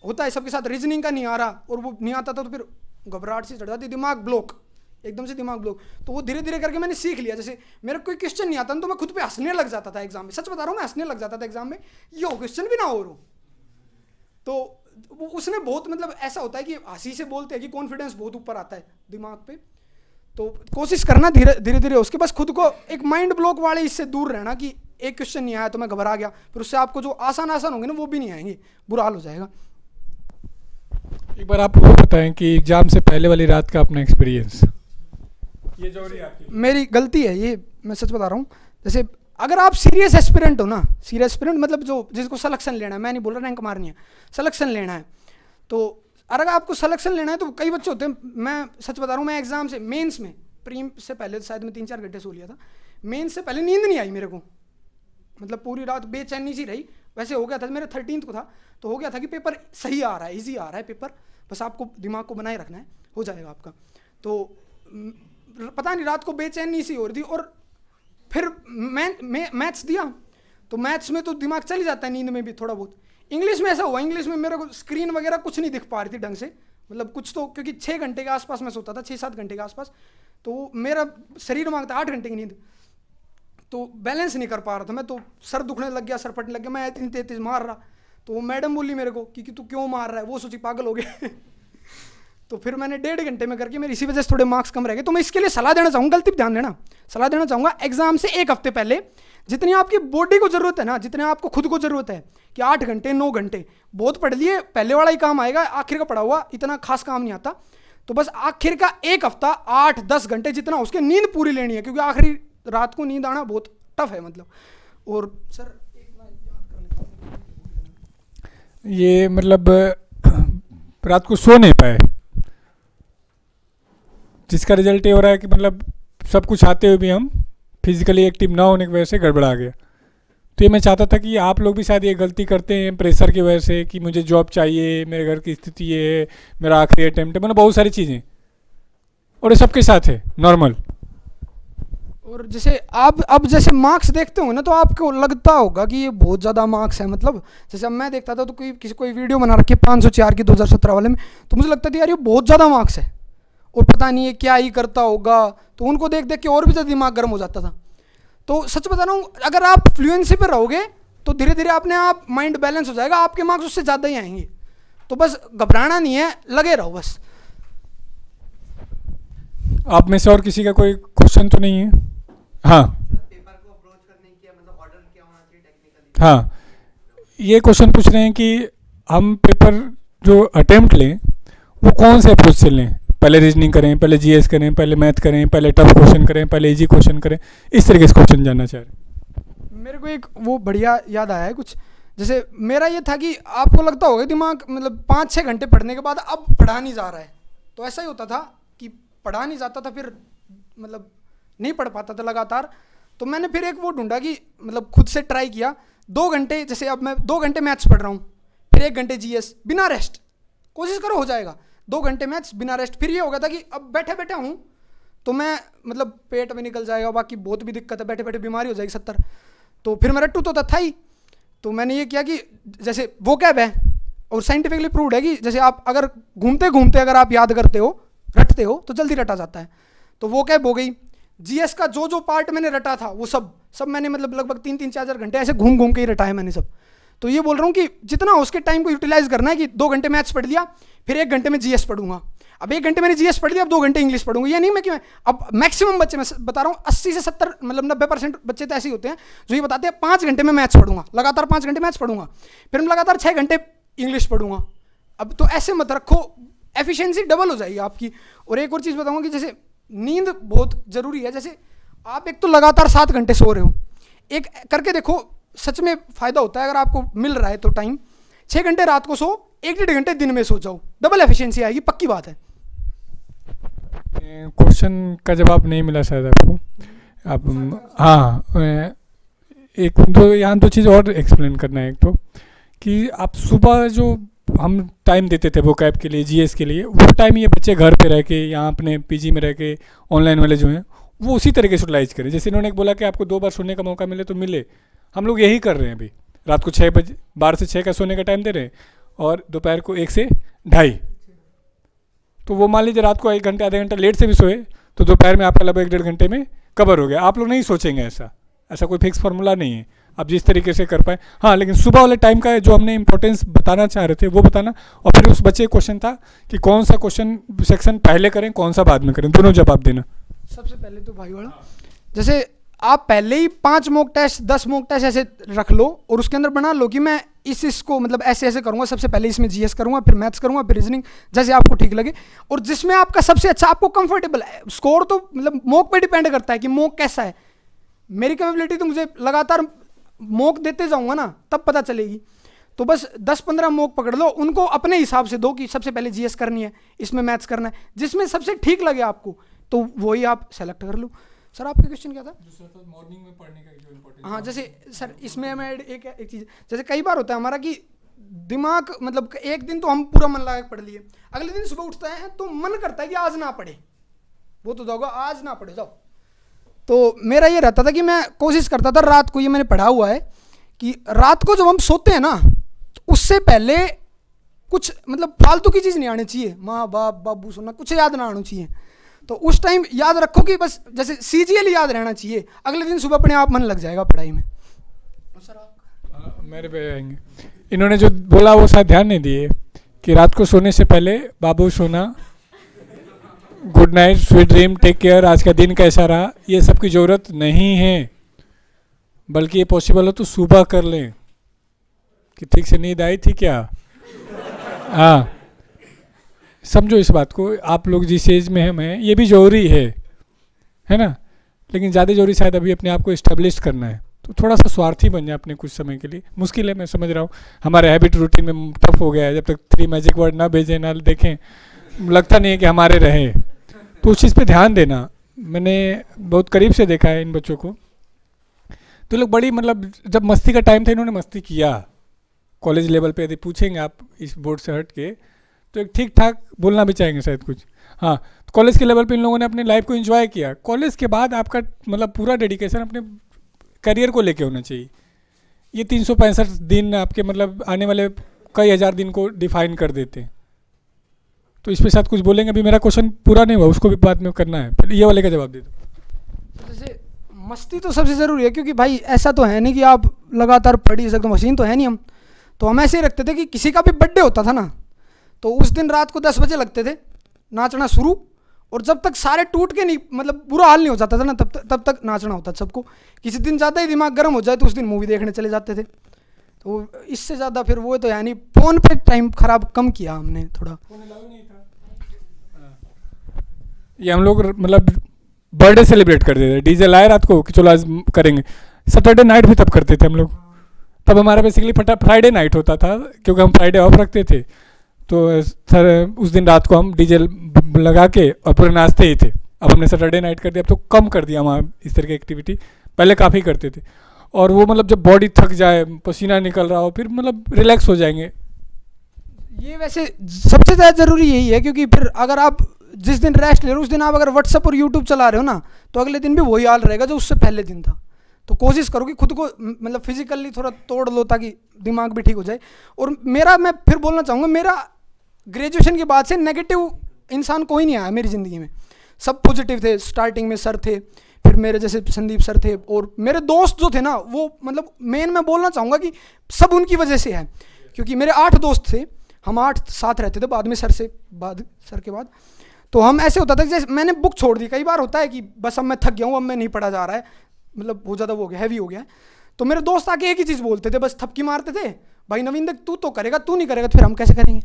होता है, सबके साथ रीजनिंग का नहीं आ रहा, और वो नहीं आता था तो फिर घबराहट से चढ़ जाती, दिमाग ब्लॉक एकदम से दिमाग ब्लॉक तो वो धीरे धीरे करके मैंने सीख लिया, जैसे मेरा कोई क्वेश्चन नहीं आता तो मैं खुद पे हंसने लग जाता था एग्ज़ाम में। सच बता रहा हूँ, मैं हंसने लग जाता था एग्ज़ाम में, यो क्वेश्चन भी ना हो रहा तो वो उसने बहुत मतलब ऐसा होता है कि हँसी से बोलते हैं कि कॉन्फिडेंस बहुत ऊपर आता है दिमाग पे। तो कोशिश करना धीरे धीरे धीरे उसके पास खुद को एक माइंड ब्लॉक वाले इससे दूर रहना कि एक क्वेश्चन नहीं आया तो मैं घबरा गया फिर उससे आपको जो आसान आसान होंगे ना वो भी नहीं आएँगे बुरा हाल हो जाएगा। एक बार आप वो बताएँ कि एग्ज़ाम से पहले वाली रात का अपना एक्सपीरियंस ये जो मेरी गलती है ये मैं सच बता रहा हूँ। जैसे अगर आप सीरियस एस्पिरेंट हो ना सीरियस एस्पिरेंट मतलब जो, जिसको सलेक्शन लेना है, मैं नहीं बोल रहा रैंक मारनी है सलेक्शन लेना है। तो अगर आपको सलेक्शन लेना है तो कई बच्चे होते हैं, मैं सच बता रहा हूँ, मैं एग्ज़ाम से मेंस में प्रीम से पहले शायद मैं तीन चार घंटे सो लिया था मेंस से पहले नींद नहीं आई मेरे को। मतलब पूरी रात बेचैनी सी रही। वैसे हो गया था, मेरे थर्टीन को था तो हो गया था कि पेपर सही आ रहा है ईजी आ रहा है पेपर बस आपको दिमाग को बनाए रखना है, हो जाएगा आपका। तो पता नहीं, रात को बेचैनी सी हो रही थी, और फिर मैं मैथ्स दिया। तो मैथ्स में तो दिमाग चल जाता है नींद में भी थोड़ा बहुत। इंग्लिश में ऐसा हुआ इंग्लिश में मेरे को स्क्रीन वगैरह कुछ नहीं दिख पा रही थी ढंग से। मतलब कुछ तो क्योंकि छः घंटे के आसपास मैं सोता था छः सात घंटे के आसपास। तो मेरा शरीर माँगता आठ घंटे की नींद। तो बैलेंस नहीं कर पा रहा था मैं तो सर दुखने लग गया सर फटने लग गया मैं इतनी तेज मार रहा। तो वो मैडम बोली मेरे कि, कि तू क्यों मार रहा है? वो सोची पागल हो गया। तो फिर मैंने डेढ़ घंटे में करके मेरे इसी वजह से थोड़े मार्क्स कम रह गए। तो मैं इसके लिए सलाह देना चाहूँगा, गलती ध्यान देना। सलाह देना चाहूँगा एग्ज़ाम से एक हफ़्ते पहले जितनी आपकी बॉडी को ज़रूरत है ना, जितने आपको खुद को ज़रूरत है, कि आठ घंटे, नौ घंटे, बहुत पढ़ लिए, पहले वाला ही काम आएगा, आखिर का पढ़ा हुआ, इतना खास काम नहीं आता। तो बस आखिर का एक हफ़्ता, आठ, दस घंटे जितना उसके नींद पूरी लेनी है, क्योंकि आखिरी रात को नींद आना बहुत टफ है मतलब। और सर ये मतलब रात को सो नहीं पाए। जिसका रिज़ल्ट ये हो रहा है कि मतलब सब कुछ आते हुए भी हम फिजिकली एक्टिव ना होने की वजह से गड़बड़ा गया तो ये मैं चाहता था कि आप लोग भी शायद ये गलती करते हैं प्रेशर की वजह से कि मुझे जॉब चाहिए, मेरे घर की स्थिति ये है, मेरा आखिरी अटैम्प्ट मतलब बहुत सारी चीज़ें। और ये सबके साथ है नॉर्मल और जैसे आप, अब जैसे मार्क्स देखते होंगे ना तो आपको लगता होगा कि ये बहुत ज़्यादा मार्क्स है मतलब जैसे अब मैं देखता था तो कोई, किसी कोई वीडियो बना रखी है पाँच सौ चार की दो हज़ार सत्रह वाले में तो मुझे लगता था यार ये बहुत ज़्यादा मार्क्स है। और पता नहीं है क्या ही करता होगा। तो उनको देख देख के और भी ज़्यादा दिमाग गर्म हो जाता था। तो सच बता रहा हूँ, अगर आप फ्लुएंसी पर रहोगे तो धीरे धीरे अपने आप माइंड बैलेंस हो जाएगा, आपके मार्क्स उससे ज़्यादा ही आएँगे। तो बस घबराना नहीं है, लगे रहो बस। आप में से और किसी का कोई क्वेश्चन तो नहीं है? हाँ। हाँ। ये क्वेश्चन पूछ रहे हैं कि हम पेपर जो अटेम्प्ट लें, वो कौन से अप्रोच से लें? पहले रीजनिंग करें, पहले जीएस करें, पहले मैथ करें, पहले टफ क्वेश्चन करें, पहले इजी क्वेश्चन करें, इस तरीके से क्वेश्चन जानना चाह रहे मेरे को एक वो बढ़िया याद आया है कुछ। जैसे मेरा ये था कि आपको लगता होगा दिमाग मतलब पाँच छः घंटे पढ़ने के बाद अब पढ़ा नहीं जा रहा है। तो ऐसा ही होता था कि पढ़ा नहीं जाता था, फिर मतलब नहीं पढ़ पाता था लगातार। तो मैंने फिर एक वो ढूंढा कि मतलब खुद से ट्राई किया। दो घंटे, जैसे अब मैं दो घंटे मैथ्स पढ़ रहा हूँ, फिर एक घंटे जीएस बिना रेस्ट कोशिश करो हो जाएगा। दो घंटे मैथ्स बिना रेस्ट फिर ये हो गया था कि अब बैठे बैठे हूँ तो मैं मतलब पेट में निकल जाएगा, बाकी बहुत भी दिक्कत है, बैठे बैठे बीमारी हो जाएगी सत्तर। तो फिर मेरा टू तो था ही। तो मैंने ये किया कि जैसे वो कैब है, और साइंटिफिकली प्रूव्ड है कि जैसे आप अगर घूमते घूमते अगर आप याद करते हो, रटते हो तो जल्दी रटा जाता है। तो वो कैब हो गई। जीएस का जो जो पार्ट मैंने रटा था, वो सब सब मैंने मतलब लगभग तीन तीन, चार चार घंटे ऐसे घूम घूम के ही रटा है मैंने सब। तो ये बोल रहा हूँ कि जितना उसके टाइम को यूटिलाइज करना है कि दो घंटे मैथ्स पढ़ लिया फिर एक घंटे में जीएस पढ़ूँगा। अब एक घंटे मैंने जीएस पढ़ लिया, अब दो घंटे इंग्लिश पढ़ूँगा। ये नहीं मैं क्यों अब मैक्सिमम बच्चे मैं बता रहा हूँ, अस्सी से सत्तर मतलब नब्बे परसेंट बच्चे तो ऐसे होते हैं, जो ये बताते हैं, पाँच घंटे में मैथ्स पढ़ूँगा। लगातार पाँच घंटे मैथ्स पढ़ूँगा। फिर मैं लगातार छः घंटे इंग्लिश पढ़ूँगा। अब तो ऐसे मत रखो। एफिशिएंसी डबल हो जाएगी आपकी। और एक और चीज़ बताऊँगा कि जैसे नींद बहुत ज़रूरी है। जैसे आप एक तो लगातार सात घंटे सो रहे हो। एक करके देखो, सच में फ़ायदा होता है। अगर आपको मिल रहा है तो टाइम। छः घंटे रात को सो एक डेढ़ घंटे दिन में सो जाओ। डबल एफिशिएंसी आएगी, पक्की बात है। क्वेश्चन का जवाब नहीं मिला शायद आपको। आप हाँ एक दो, यहाँ दो चीज़ और एक्सप्लेन करना है एक तो कि आप सुबह जो हम टाइम देते थे वो कैब के लिए जीएस के लिए, वो टाइम ये बच्चे घर पे रह के, यहाँ अपने पीजी में रह के ऑनलाइन वाले जो हैं, वो उसी तरीके से यूटिलाइज करें। जैसे इन्होंने बोला कि आपको दो बार सोने का मौका मिले तो मिले। हम लोग यही कर रहे हैं अभी। रात को छः बजे, बारह से छः का सोने का टाइम दे रहे हैं। और दोपहर को एक से ढाई। तो वो मान लीजिए रात को एक घंटे, आधे घंटा लेट से भी सोए तो दोपहर में आपका लगभग एक डेढ़ घंटे में कवर हो गया। आप लोग नहीं सोचेंगे ऐसा। ऐसा कोई फिक्स फार्मूला नहीं है। आप जिस तरीके से कर पाए। हाँ लेकिन सुबह वाले टाइम का जो हमने इंपॉर्टेंस बताना चाह रहे थे, वो बताना। और फिर उस बच्चे का क्वेश्चन था कि कौन सा क्वेश्चन सेक्शन पहले करें, कौन सा बाद में करें। दोनों जवाब देना। सबसे पहले तो भाई वाला, जैसे आप पहले ही पाँच मॉक टेस्ट दस मॉक टेस्ट ऐसे रख लो और उसके अंदर बना लो कि मैं इस इसको मतलब ऐसे ऐसे करूँगा, सबसे पहले इसमें जीएस करूँगा, फिर मैथ्स करूँगा, फिर रीजनिंग जैसे आपको ठीक लगे। और जिसमें आपका सबसे अच्छा आपको कंफर्टेबल है। स्कोर तो मतलब मॉक पे डिपेंड करता है कि मॉक कैसा है। मेरी कैपेबिलिटी तो मुझे लगातार मॉक देते जाऊँगा ना, तब पता चलेगी। तो बस दस पंद्रह मॉक पकड़ लो, उनको अपने हिसाब से दो कि सबसे पहले जीएस करनी है, इसमें मैथ्स करना है। जिसमें सबसे ठीक लगे आपको तो वही आप सेलेक्ट कर लो। सर आपका क्वेश्चन क्या था? मॉर्निंग में पढ़ने का जो हाँ जैसे सर इसमें मैं एक एक चीज़ जैसे कई बार होता है हमारा कि दिमाग मतलब एक दिन तो हम पूरा मन लगा के पढ़ लिए अगले दिन सुबह उठता है तो मन करता है कि आज ना पढ़े। वो तो जाओगे आज ना पढ़े जाओ। तो मेरा ये रहता था कि मैं कोशिश करता था रात को ये मैंने पढ़ा हुआ है कि रात को जब हम सोते हैं ना तो उससे पहले कुछ मतलब फालतू की चीज़ नहीं आनी चाहिए। माँ बाप बाबू सुनना कुछ याद ना आना चाहिए। तो उस टाइम याद रखो कि बस जैसे सीजीएल याद रहना चाहिए। अगले दिन सुबह अपने आप मन लग जाएगा पढ़ाई में। सर आप मेरे पे आएँगे। इन्होंने जो बोला वो शायद ध्यान नहीं दिए कि रात को सोने से पहले बाबू सोना good night sweet dream take care आज का दिन कैसा रहा? ये सब की ज़रूरत नहीं है बल्कि ये पॉसिबल हो तो सुबह कर लें। कि ठीक से नींद आई थी क्या? हाँ। समझो इस बात को, आप लोग जिस एज में हैं मैं ये भी ज़रूरी है है ना? लेकिन ज़्यादा ज़रूरी शायद अभी अपने आप को इस्टेब्लिश करना है। तो थोड़ा सा स्वार्थी बन जाए अपने कुछ समय के लिए। मुश्किल है, मैं समझ रहा हूँ। हमारे हैबिट रूटीन में टफ हो गया है। जब तक थ्री मैजिक वर्ड ना भेजें, ना देखें, लगता नहीं है कि हमारे रहे। तो उस चीज़ पर ध्यान देना। मैंने बहुत करीब से देखा है इन बच्चों को। तो लोग बड़ी मतलब जब मस्ती का टाइम था, इन्होंने मस्ती किया। कॉलेज लेवल पे यदि पूछेंगे आप इस बोर्ड से हट के तो एक ठीक ठाक बोलना भी चाहेंगे शायद कुछ। हाँ तो कॉलेज के लेवल पे इन लोगों ने अपनी लाइफ को एंजॉय किया। कॉलेज के बाद आपका मतलब पूरा डेडिकेशन अपने करियर को लेके होना चाहिए। ये तीन सौ पैंसठ दिन आपके मतलब आने वाले कई हज़ार दिन को डिफाइन कर देते हैं। तो इस पे साथ कुछ बोलेंगे? अभी मेरा क्वेश्चन पूरा नहीं हुआ, उसको भी बाद में करना है। पहले ये वाले का जवाब दे दो। जैसे मस्ती तो सबसे ज़रूरी है, क्योंकि भाई ऐसा तो है नहीं कि आप लगातार पढ़ी सकते मशीन तो है नहीं हम। तो हम ऐसे ही रखते थे कि किसी का भी बर्थडे होता था ना। तो उस दिन रात को दस बजे लगते थे, नाचना शुरू। और जब तक सारे टूट के नहीं मतलब बुरा हाल नहीं हो जाता था ना, तब तक तब तक नाचना होता था सबको। किसी दिन ज़्यादा ही दिमाग गर्म हो जाए तो उस दिन मूवी देखने चले जाते थे। तो इससे ज़्यादा फिर वो तो यानी फ़ोन पे टाइम खराब कम किया हमने थोड़ा। ये हम लोग मतलब बर्थडे सेलिब्रेट करते थे। डीजे लाए रात को कि चलो आज करेंगे। सैटरडे नाइट भी तब करते थे हम लोग। तब हमारा बेसिकली फटा फ्राइडे नाइट होता था, क्योंकि हम फ्राइडे ऑफ़ रखते थे। तो सर, उस दिन रात को हम डीजे लगा के और पूरे नाचते ही थे। अब हमने सैटरडे नाइट कर दिया, अब तो कम कर दिया वहाँ इस तरह की एक्टिविटी पहले काफ़ी करते थे। और वो मतलब जब बॉडी थक जाए, पसीना निकल रहा हो, फिर मतलब रिलैक्स हो जाएँगे। ये वैसे सबसे ज़्यादा ज़रूरी यही है, क्योंकि फिर अगर आप जिस दिन रेस्ट ले रहे हो, उस दिन आप अगर व्हाट्सअप और यूट्यूब चला रहे हो ना तो अगले दिन भी वही हाल रहेगा जो उससे पहले दिन था। तो कोशिश करो कि खुद को मतलब फिजिकली थोड़ा तोड़ लो ताकि दिमाग भी ठीक हो जाए। और मेरा, मैं फिर बोलना चाहूँगा, मेरा ग्रेजुएशन के बाद से नेगेटिव इंसान कोई नहीं आया मेरी ज़िंदगी में। सब पॉजिटिव थे स्टार्टिंग में सर थे, फिर मेरे जैसे संदीप सर थे और मेरे दोस्त जो थे ना, वो मतलब मेन मैं बोलना चाहूँगा कि सब उनकी वजह से है। क्योंकि मेरे आठ दोस्त थे, हम आठ साथ रहते थे बाद में सर से, बाद सर के बाद। तो हम ऐसे होता था जैसे मैंने बुक छोड़ दी। कई बार होता है कि बस अब मैं थक गया हूँ, अब मैं नहीं पढ़ा जा रहा है। मतलब बहुत ज़्यादा वो हो गया हैवी हो गया तो मेरे दोस्त आके एक ही चीज़ बोलते थे, बस थपकी मारते थे, भाई नवीन देख, तू तो करेगा, तू नहीं करेगा तो फिर हम कैसे करेंगे?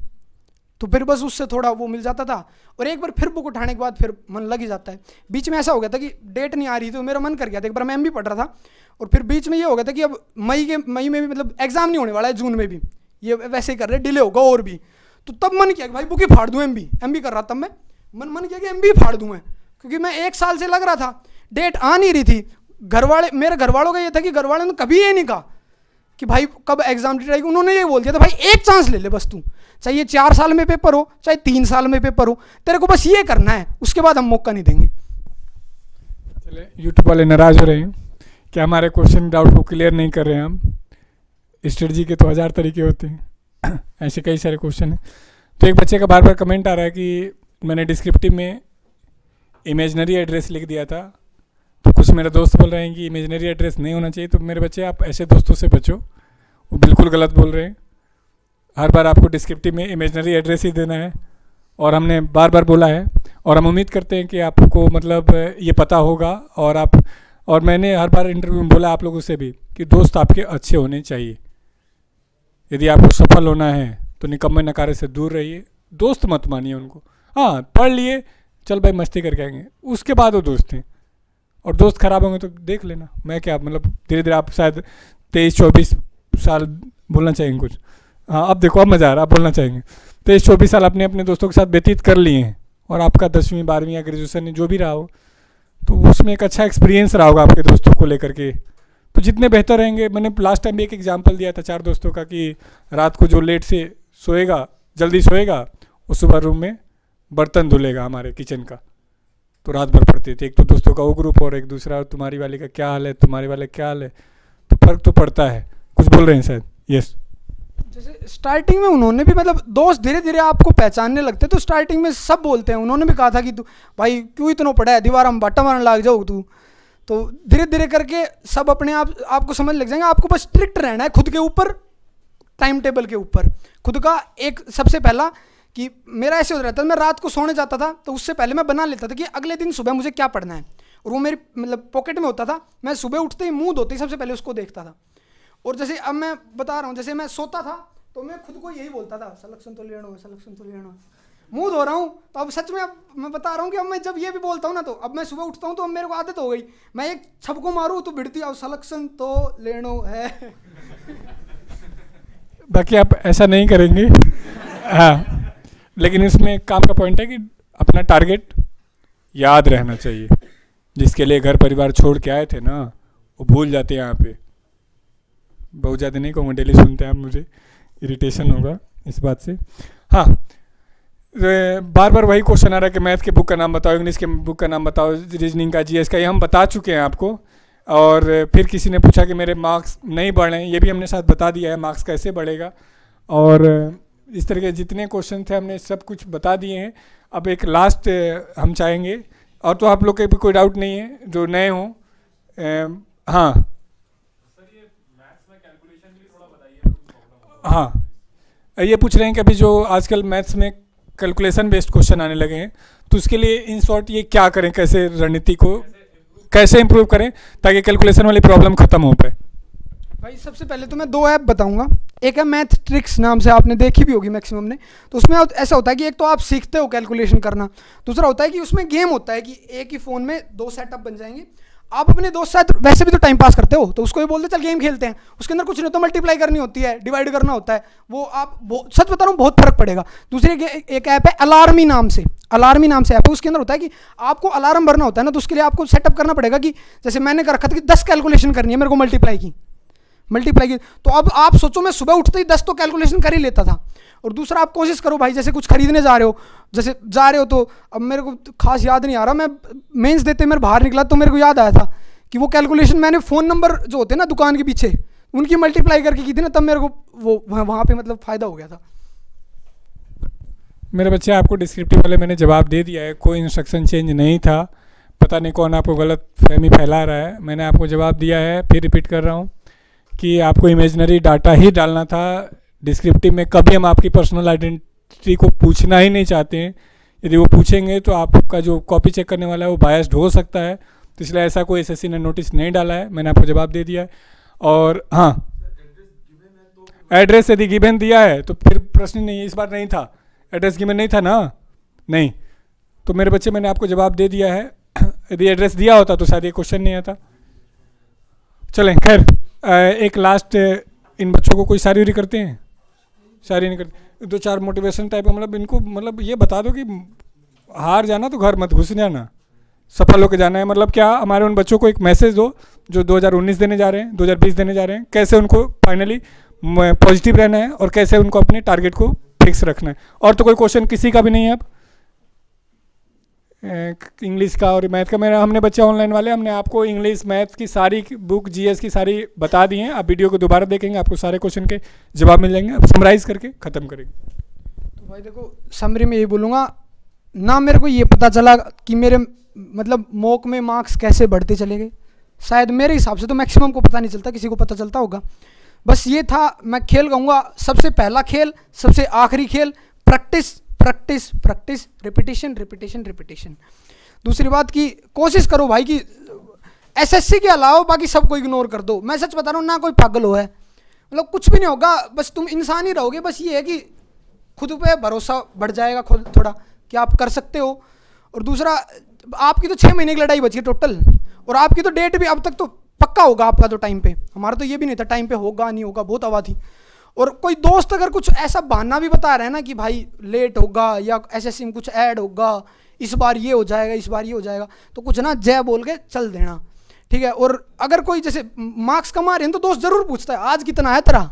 तो फिर बस उससे थोड़ा वो मिल जाता था, और एक बार फिर बुक उठाने के बाद फिर मन लग ही जाता है। बीच में ऐसा हो गया था कि डेट नहीं आ रही थी तो मेरा मन कर गया था एक बार मैं एम भी पढ़ रहा था, और फिर बीच में ये हो गया था कि अब मई के, मई में भी मतलब एग्ज़ाम नहीं होने वाला है, जून में भी। ये वैसे ही कर रहे डिले होगा और भी। तो तब मन किया कि भाई बुक ही फाड़ दूँ एम बी एम बी कर रहा तब मैं। मन मन किया कि एम बी फाड़ दूँ मैं, क्योंकि मैं एक साल से लग रहा था डेट आ नहीं रही थी घर वाले मेरे घर वालों का ये था कि घर ने कभी ये नहीं कहा कि भाई कब एग्ज़ाम डेट आएगी। उन्होंने ये बोल दिया था, भाई, एक चांस ले ले बस तू। चाहे ये चार साल में पेपर हो, चाहे तीन साल में पेपर हो, तेरे को बस ये करना है, उसके बाद हम मौका नहीं देंगे। चले यूट्यूब वाले नाराज़ हो रहे हैं कि हमारे क्वेश्चन डाउट को क्लियर नहीं कर रहे हैं हम। स्ट्रेटजी के तो हज़ार तरीके होते हैं। ऐसे कई सारे क्वेश्चन हैं। तो एक बच्चे का बार बार कमेंट आ रहा है कि मैंने डिस्क्रिप्टिव में इमेजनरी एड्रेस लिख दिया था। कुछ मेरे दोस्त बोल रहे हैं कि इमेजनरी एड्रेस नहीं होना चाहिए तो मेरे बच्चे, आप ऐसे दोस्तों से बचो। वो बिल्कुल गलत बोल रहे हैं। हर बार आपको डिस्क्रिप्टिव में इमेजनरी एड्रेस ही देना है, और हमने बार बार बोला है, और हम उम्मीद करते हैं कि आपको मतलब ये पता होगा, और आप, और मैंने हर बार इंटरव्यू में बोला आप लोगों से भी कि दोस्त आपके अच्छे होने चाहिए। यदि आपको सफल होना है तो निकम्मे नकारे से दूर रहिए। दोस्त मत मानिए उनको। हाँ पढ़ लिए, चल भाई मस्ती करके आएँगे। उसके बाद वो दोस्त हैं। और दोस्त खराब होंगे तो देख लेना। मैं क्या मतलब धीरे धीरे आप शायद तेईस, चौबीस साल बोलना चाहेंगे कुछ। हाँ अब देखो, अब मज़ा आ रहा आप बोलना चाहेंगे। तेईस, चौबीस साल अपने अपने दोस्तों के साथ व्यतीत कर लिए हैं और आपका दसवीं, बारहवीं या ग्रेजुएशन जो भी रहा हो तो उसमें एक अच्छा एक्सपीरियंस रहा होगा आपके दोस्तों को लेकर के। तो जितने बेहतर रहेंगे, मैंने लास्ट टाइम भी एक एग्ज़ाम्पल दिया था चार दोस्तों का कि रात को जो लेट से सोएगा, जल्दी सोएगा वो सुबह रूम में बर्तन धुलेगा हमारे किचन का। तो रात भर पढ़ते थे। एक तो दोस्तों का वो ग्रुप और एक दूसरा तुम्हारी वाले का क्या हाल है तुम्हारे वाले क्या हाल है? तो फ़र्क तो पड़ता है। कुछ बोल रहे हैं शायद? यस जैसे स्टार्टिंग में उन्होंने भी मतलब दोस्त धीरे धीरे आपको पहचानने लगते हैं, तो स्टार्टिंग में सब बोलते हैं। उन्होंने भी कहा था कि तू भाई क्यों इतना पढ़ा है? दीवार हम बट्टा मारने लग जाओ तू। तो धीरे धीरे करके सब अपने आप आपको समझ लग जाएँगे। आपको बस स्ट्रिक्ट रहना है खुद के ऊपर टाइम टेबल के ऊपर। खुद का एक सबसे पहला कि मेरा ऐसे हो रहता था, मैं रात को सोने जाता था तो उससे पहले मैं बना लेता था कि अगले दिन सुबह मुझे क्या पढ़ना है। और वो मेरी मतलब पॉकेट में होता था, मैं सुबह उठते ही मुँह धोते ही सबसे पहले उसको देखता था। और जैसे अब मैं बता रहा हूँ, जैसे मैं सोता था तो मैं खुद को यही बोलता था सलेक्शन तो लेना सलेक्शन तो लेना मुँह धो रहा हूँ तो अब सच में अब मैं बता रहा हूँ कि अब मैं जब ये भी बोलता हूँ ना तो अब मैं सुबह उठता हूँ तो अब मेरे को आदत हो गई। मैं एक छपको मारूँ तो भिड़ती अब सलेक्शन तो लेनो है। बाकी आप ऐसा नहीं करेंगे। हाँ। लेकिन इसमें काम का पॉइंट है कि अपना टारगेट याद रहना चाहिए। जिसके लिए घर परिवार छोड़ के आए थे ना, वो भूल जाते हैं यहाँ पे। बहुत ज़्यादा नहीं कहूँगा डेली सुनते हैं आप मुझे। इरिटेशन होगा इस बात से। हाँ बार बार वही क्वेश्चन आ रहा है कि मैथ के बुक का नाम बताओ इंग्लिश के बुक का नाम बताओ रीजनिंग का जीएस का, ये हम बता चुके हैं आपको। और फिर किसी ने पूछा कि मेरे मार्क्स नहीं बढ़ ये भी हमने साथ बता दिया है मार्क्स कैसे बढ़ेगा? और इस तरह के जितने क्वेश्चन थे हमने सब कुछ बता दिए हैं। अब एक लास्ट हम चाहेंगे। और तो आप लोग के भी कोई डाउट नहीं है जो नए हों हाँ। हाँ ये पूछ रहे हैं कि अभी जो आजकल मैथ्स में कैलकुलेशन बेस्ड क्वेश्चन आने लगे हैं तो उसके लिए इन शॉर्ट ये क्या करें कैसे रणनीति को कैसे इम्प्रूव करें ताकि कैलकुलेशन वाली प्रॉब्लम खत्म हो पाए? भाई, सबसे पहले तो मैं दो ऐप बताऊँगा। एक है मैथ ट्रिक्स नाम से, आपने देखी भी होगी मैक्सिमम ने। तो उसमें ऐसा होता है कि एक तो आप सीखते हो कैलकुलेशन करना। दूसरा होता है कि उसमें गेम होता है कि एक ही फ़ोन में दो सेटअप बन जाएँगे। आप अपने दोस्त साथ, वैसे भी तो टाइम पास करते हो तो उसको भी बोलते चल गेम खेलते हैं। उसके अंदर कुछ नहीं तो मल्टीप्लाई करनी होती है डिवाइड करना होता है। वो आप सच बता रहा हूँ, बहुत फ़र्क पड़ेगा। दूसरी एक ऐप है अलार्मी नाम से। अलार्मी नाम से ऐप है। उसके अंदर होता है कि आपको अलार्म भरना होता है ना तो उसके लिए आपको सेटअप करना पड़ेगा कि, जैसे मैंने कर रखा था कि दस कैलकुलेशन करनी है, मेरे को मल्टीप्लाई की। मल्टीप्लाई की तो अब आप सोचो, मैं सुबह उठते ही दस तो कैलकुलेशन कर ही लेता था। और दूसरा, आप कोशिश करो भाई, जैसे कुछ खरीदने जा रहे हो, जैसे जा रहे हो तो अब मेरे को खास याद नहीं आ रहा, मैं मेंस देते मेरे बाहर निकला तो मेरे को याद आया था कि वो कैलकुलेशन मैंने फ़ोन नंबर जो होते हैं ना दुकान के पीछे, उनकी मल्टीप्लाई करके की थी ना, तब मेरे को वो वहाँ पे मतलब फ़ायदा हो गया था। मेरे बच्चे, आपको डिस्क्रिप्टिव वाले मैंने जवाब दे दिया है, कोई इंस्ट्रक्शन चेंज नहीं था। पता नहीं कौन आपको गलत फहमी फैला रहा है, मैंने आपको जवाब दिया है, फिर रिपीट कर रहा हूँ। कि आपको इमेजनरी डाटा ही डालना था डिस्क्रिप्टिव में कभी हम आपकी पर्सनल आइडेंटिटी को पूछना ही नहीं चाहते हैं। यदि वो पूछेंगे तो आपका जो कॉपी चेक करने वाला है, वो बायस्ड हो सकता है। तो इसलिए ऐसा कोई एसएससी ने नोटिस नहीं डाला है, मैंने आपको जवाब दे दिया है। और हाँ। एड्रेस यदि गिवन दिया है तो फिर प्रश्न नहीं, इस बार नहीं था। एड्रेस गिवन नहीं था ना? नहीं। तो मेरे बच्चे, मैंने आपको जवाब दे दिया है। यदि एड्रेस दिया होता तो शायद ये क्वेश्चन नहीं आता। चलें, खैर। एक लास्ट इन बच्चों को कोई शायरी करते हैं? शायरी नहीं करते। दो चार मोटिवेशन टाइप मतलब इनको मतलब ये बता दो कि हार जाना तो घर मत घुस जाना। सफल होकर जाना है मतलब क्या हमारे उन बच्चों को एक मैसेज दो, जो 2019 देने जा रहे हैं 2020 देने जा रहे हैं, कैसे उनको फाइनली पॉजिटिव रहना है और कैसे उनको अपने टारगेट को फिक्स रखना है? और तो कोई क्वेश्चन किसी का भी नहीं है अब। इंग्लिश का और मैथ का। मेरा, हमने बच्चे ऑनलाइन वाले, हमने आपको इंग्लिश, मैथ की सारी बुक जीएस की सारी बता दी हैं। आप वीडियो को दोबारा देखेंगे, आपको सारे क्वेश्चन के जवाब मिल जाएँगे। अब समराइज करके ख़त्म करेंगे। तो भाई देखो समरी में ये बोलूँगा, ना मेरे को ये पता चला कि मेरे मतलब मोक में मार्क्स कैसे बढ़ते चले गए। शायद मेरे हिसाब से तो मैक्सिमम को पता नहीं चलता, किसी को पता चलता होगा। बस ये था, मैं खेल कहूँगा, सबसे पहला खेल, सबसे आखिरी खेल practice practice practice repetition repetition repetition दूसरी बात की कोशिश करो भाई कि एसएससी के अलावा बाकी सबको इग्नोर कर दो। मैं सच बता रहा हूँ, ना कोई पागल हो है। मतलब कुछ भी नहीं होगा, बस तुम इंसान ही रहोगे। बस ये है कि खुद पे भरोसा बढ़ जाएगा खुद थोड़ा कि आप कर सकते हो। और दूसरा, आपकी तो छः महीने की लड़ाई बची है टोटल और आपकी तो डेट भी अब तक तो पक्का होगा आपका तो टाइम पे। हमारा तो ये भी नहीं था टाइम पे होगा, नहीं होगा, बहुत हवा थी। और कोई दोस्त अगर कुछ ऐसा बहाना भी बता रहा है ना कि भाई लेट होगा या एस में कुछ ऐड होगा, इस बार ये हो जाएगा, इस बार ये हो जाएगा तो कुछ ना जय बोल के चल देना, ठीक है? और अगर कोई जैसे मार्क्स कमा रहे हैं तो दोस्त ज़रूर पूछता है, आज कितना है तेरा?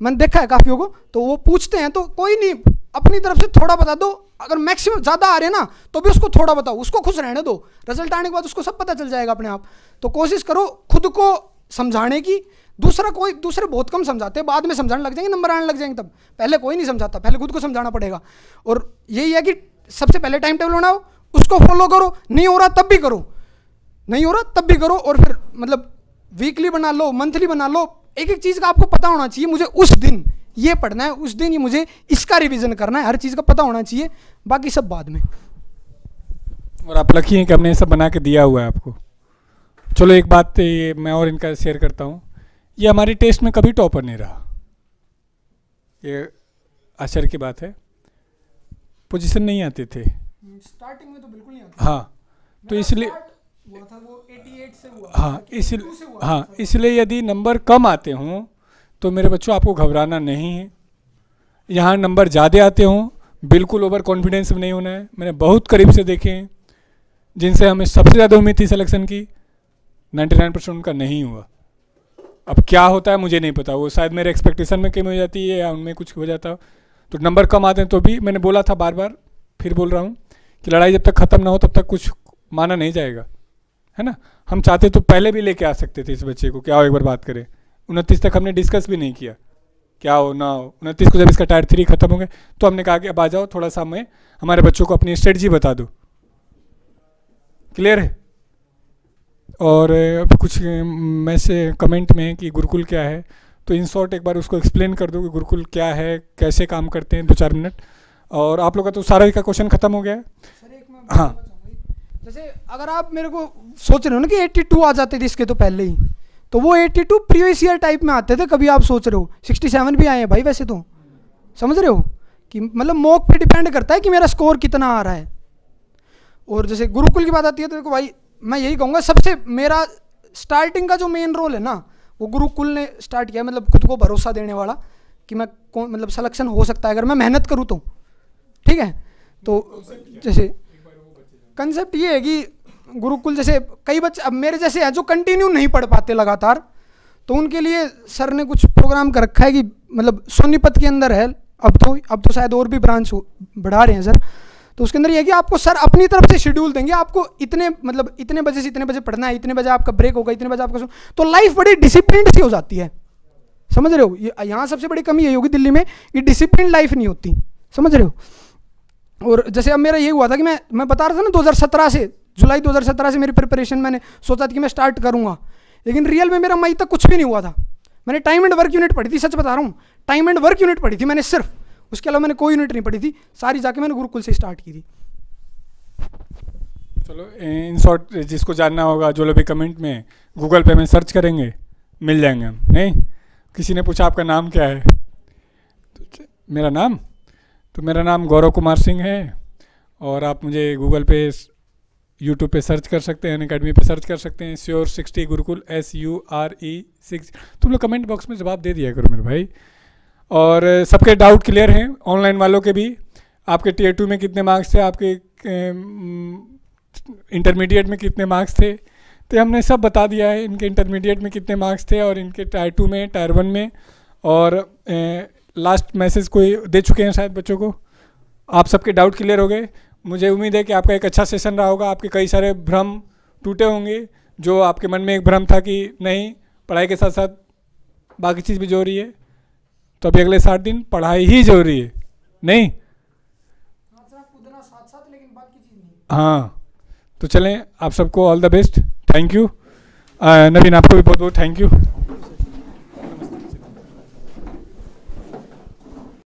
मैंने देखा है काफ़ियों को तो वो पूछते हैं तो कोई नहीं, अपनी तरफ़ से थोड़ा बता दो, अगर मैक्सिमम ज़्यादा आ रहे हैं ना तो भी उसको थोड़ा बताओ, उसको खुश रहने दो रिज़ल्ट आने के बाद उसको सब पता चल जाएगा अपने आप तो कोशिश करो खुद को समझाने की दूसरा कोई, दूसरे बहुत कम समझाते हैं, बाद में समझाने लग जाएँगे, नंबर आने लग जाएँगे तब। पहले कोई नहीं समझाता, पहले खुद को समझाना पड़ेगा। और यही है कि सबसे पहले टाइम टेबल बनाओ, उसको फॉलो करो, नहीं हो रहा तब भी करो। नहीं हो रहा तब भी करो और फिर मतलब वीकली बना लो मंथली बना लो। एक एक चीज़ का आपको पता होना चाहिए, मुझे उस दिन ये पढ़ना है, उस दिन ये मुझे इसका रिवीजन करना है, हर चीज़ का पता होना चाहिए, बाकी सब बाद में। और आप लकी हैं कि हमने ये सब बना के दिया हुआ है आपको। चलो एक बात ये मैं और इनका शेयर करता हूँ। ये हमारी टेस्ट में कभी टॉपर नहीं रहा। ये आश्चर्य की बात है। पोजीशन नहीं आते थे। स्टार्टिंग में तो बिल्कुल नहीं आता हाँ तो इसलिए हुआ था वो 88 से हुआ। हाँ इसलिए हाँ इसलिए यदि नंबर कम आते हों तो मेरे बच्चों आपको घबराना नहीं है। यहाँ नंबर ज़्यादा आते हों बिल्कुल ओवर कॉन्फिडेंस नहीं होना है। मैंने बहुत करीब से देखे हैं जिनसे हमें सबसे ज़्यादा उम्मीद थी सिलेक्शन की 99 परसेंट उनका नहीं हुआ। अब क्या होता है मुझे नहीं पता। वो शायद मेरे एक्सपेक्टेशन में कमी हो जाती है या उनमें कुछ हो जाता हो। तो नंबर कम आते हैं तो भी मैंने बोला था बार बार फिर बोल रहा हूँ कि लड़ाई जब तक ख़त्म ना हो, तब तक कुछ माना नहीं जाएगा। है ना? हम चाहते तो पहले भी लेके आ सकते थे इस बच्चे को क्या हो एक बार बात करें। उनतीस तक हमने डिस्कस भी नहीं किया। क्या हो, ना हो। उनतीस को जब इसका टायर थ्री खत्म हो गया तो हमने कहा कि अब आ जाओ, थोड़ा सा मैं हमारे बच्चों को अपनी स्ट्रेटजी बता दो। क्लियर है? और कुछ कुछ मैसे कमेंट में कि गुरुकुल क्या है तो इन शॉर्ट एक बार उसको एक्सप्लेन कर दो कि गुरुकुल क्या है कैसे काम करते हैं दो चार मिनट और आप लोग का तो सारा का क्वेश्चन खत्म हो गया है। सर एक मैं हाँ। जैसे अगर आप मेरे को सोच रहे हो ना कि 82 आ जाते थे इसके तो पहले ही तो वो 82 प्रीवियस ईयर टाइप में आते थे कभी आप सोच रहे हो? 67 भी आए हैं भाई वैसे तो। समझ रहे हो? कि मतलब मॉक पे डिपेंड करता है कि मेरा स्कोर कितना आ रहा है। और जैसे गुरुकुल की बात आती है तो देखो भाई मैं यही कहूँगा, सबसे मेरा स्टार्टिंग का जो मेन रोल है ना, वो गुरुकुल ने स्टार्ट किया मतलब खुद को भरोसा देने वाला कि मैं कौन मतलब सिलेक्शन हो सकता है, अगर मैं मेहनत करूँ तो। ठीक है? तो जैसे कंसेप्ट ये है कि गुरुकुल जैसे कई बच्चे, अब मेरे जैसे हैं जो कंटिन्यू नहीं पढ़ पाते लगातार तो उनके लिए सर ने कुछ प्रोग्राम कर रखा है कि मतलब सोनीपत के अंदर है, अब तो अब तो शायद और भी ब्रांच बढ़ा रहे हैं सर। तो उसके अंदर ये है कि आपको सर अपनी तरफ़ से शेड्यूल देंगे, आपको इतने मतलब इतने बजे से इतने बजे पढ़ना है, इतने बजे आपका ब्रेक होगा, इतने बजे आपका तो लाइफ बड़ी डिसिप्लिन सी हो जाती है। समझ रहे हो? यहाँ सबसे बड़ी कमी यही होगी दिल्ली में कि डिसिप्लिन लाइफ नहीं होती। समझ रहे हो? और जैसे अब मेरा ये हुआ था कि मैं मैं बता रहा था ना 2017 से, जुलाई 2017 से मेरी प्रिपरेशन मैंने सोचा था कि मैं स्टार्ट करूँगा। लेकिन रियल में मेरा मई तक कुछ भी नहीं हुआ था। मैंने टाइम एंड वर्क यूनिट पढ़ी थी, सच बता रहा हूँ। टाइम एंड वर्क यूनिट पढ़ी थी मैंने सिर्फ़। उसके अलावा मैंने कोई यूनिट नहीं पढ़ी थी। सारी जाके मैंने गुरुकुल से स्टार्ट की थी। चलो, इन शॉर्ट जिसको जानना होगा, जो लोग भी कमेंट में गूगल पे में सर्च करेंगे, मिल जाएँगे हम, नहीं? किसी ने पूछा आपका नाम क्या है? तो मेरा नाम? तो मेरा नाम गौरव कुमार सिंह है, और आप मुझे गूगल पे, यूट्यूब पे सर्च कर सकते हैं अकेडमी पे सर्च कर सकते हैं sure sixty Gurukul S U R E six तुम लोग कमेंट बॉक्स में जवाब दे दिया करो मेरे भाई। और सबके डाउट क्लियर हैं ऑनलाइन वालों के भी। आपके टीयर टू में कितने मार्क्स थे? आपके इंटरमीडिएट में कितने मार्क्स थे? तो हमने सब बता दिया है इनके इंटरमीडिएट में कितने मार्क्स थे और इनके टायर टू में टायर वन में। और ए, लास्ट मैसेज कोई दे चुके हैं शायद बच्चों को? आप सबके डाउट क्लियर हो गए। मुझे उम्मीद है कि आपका एक अच्छा सेशन रहा होगा। आपके कई सारे भ्रम टूटे होंगे जो आपके मन में एक भ्रम था कि नहीं पढ़ाई के साथ साथ बाकी चीज़ भी जो रही है। तो अभी अगले सात दिन पढ़ाई ही ज़रूरी है। नहीं? नहीं। हाँ। तो चलें आप सबको all the best thank you Naveen आपको भी बहुत बहुत थैंक यू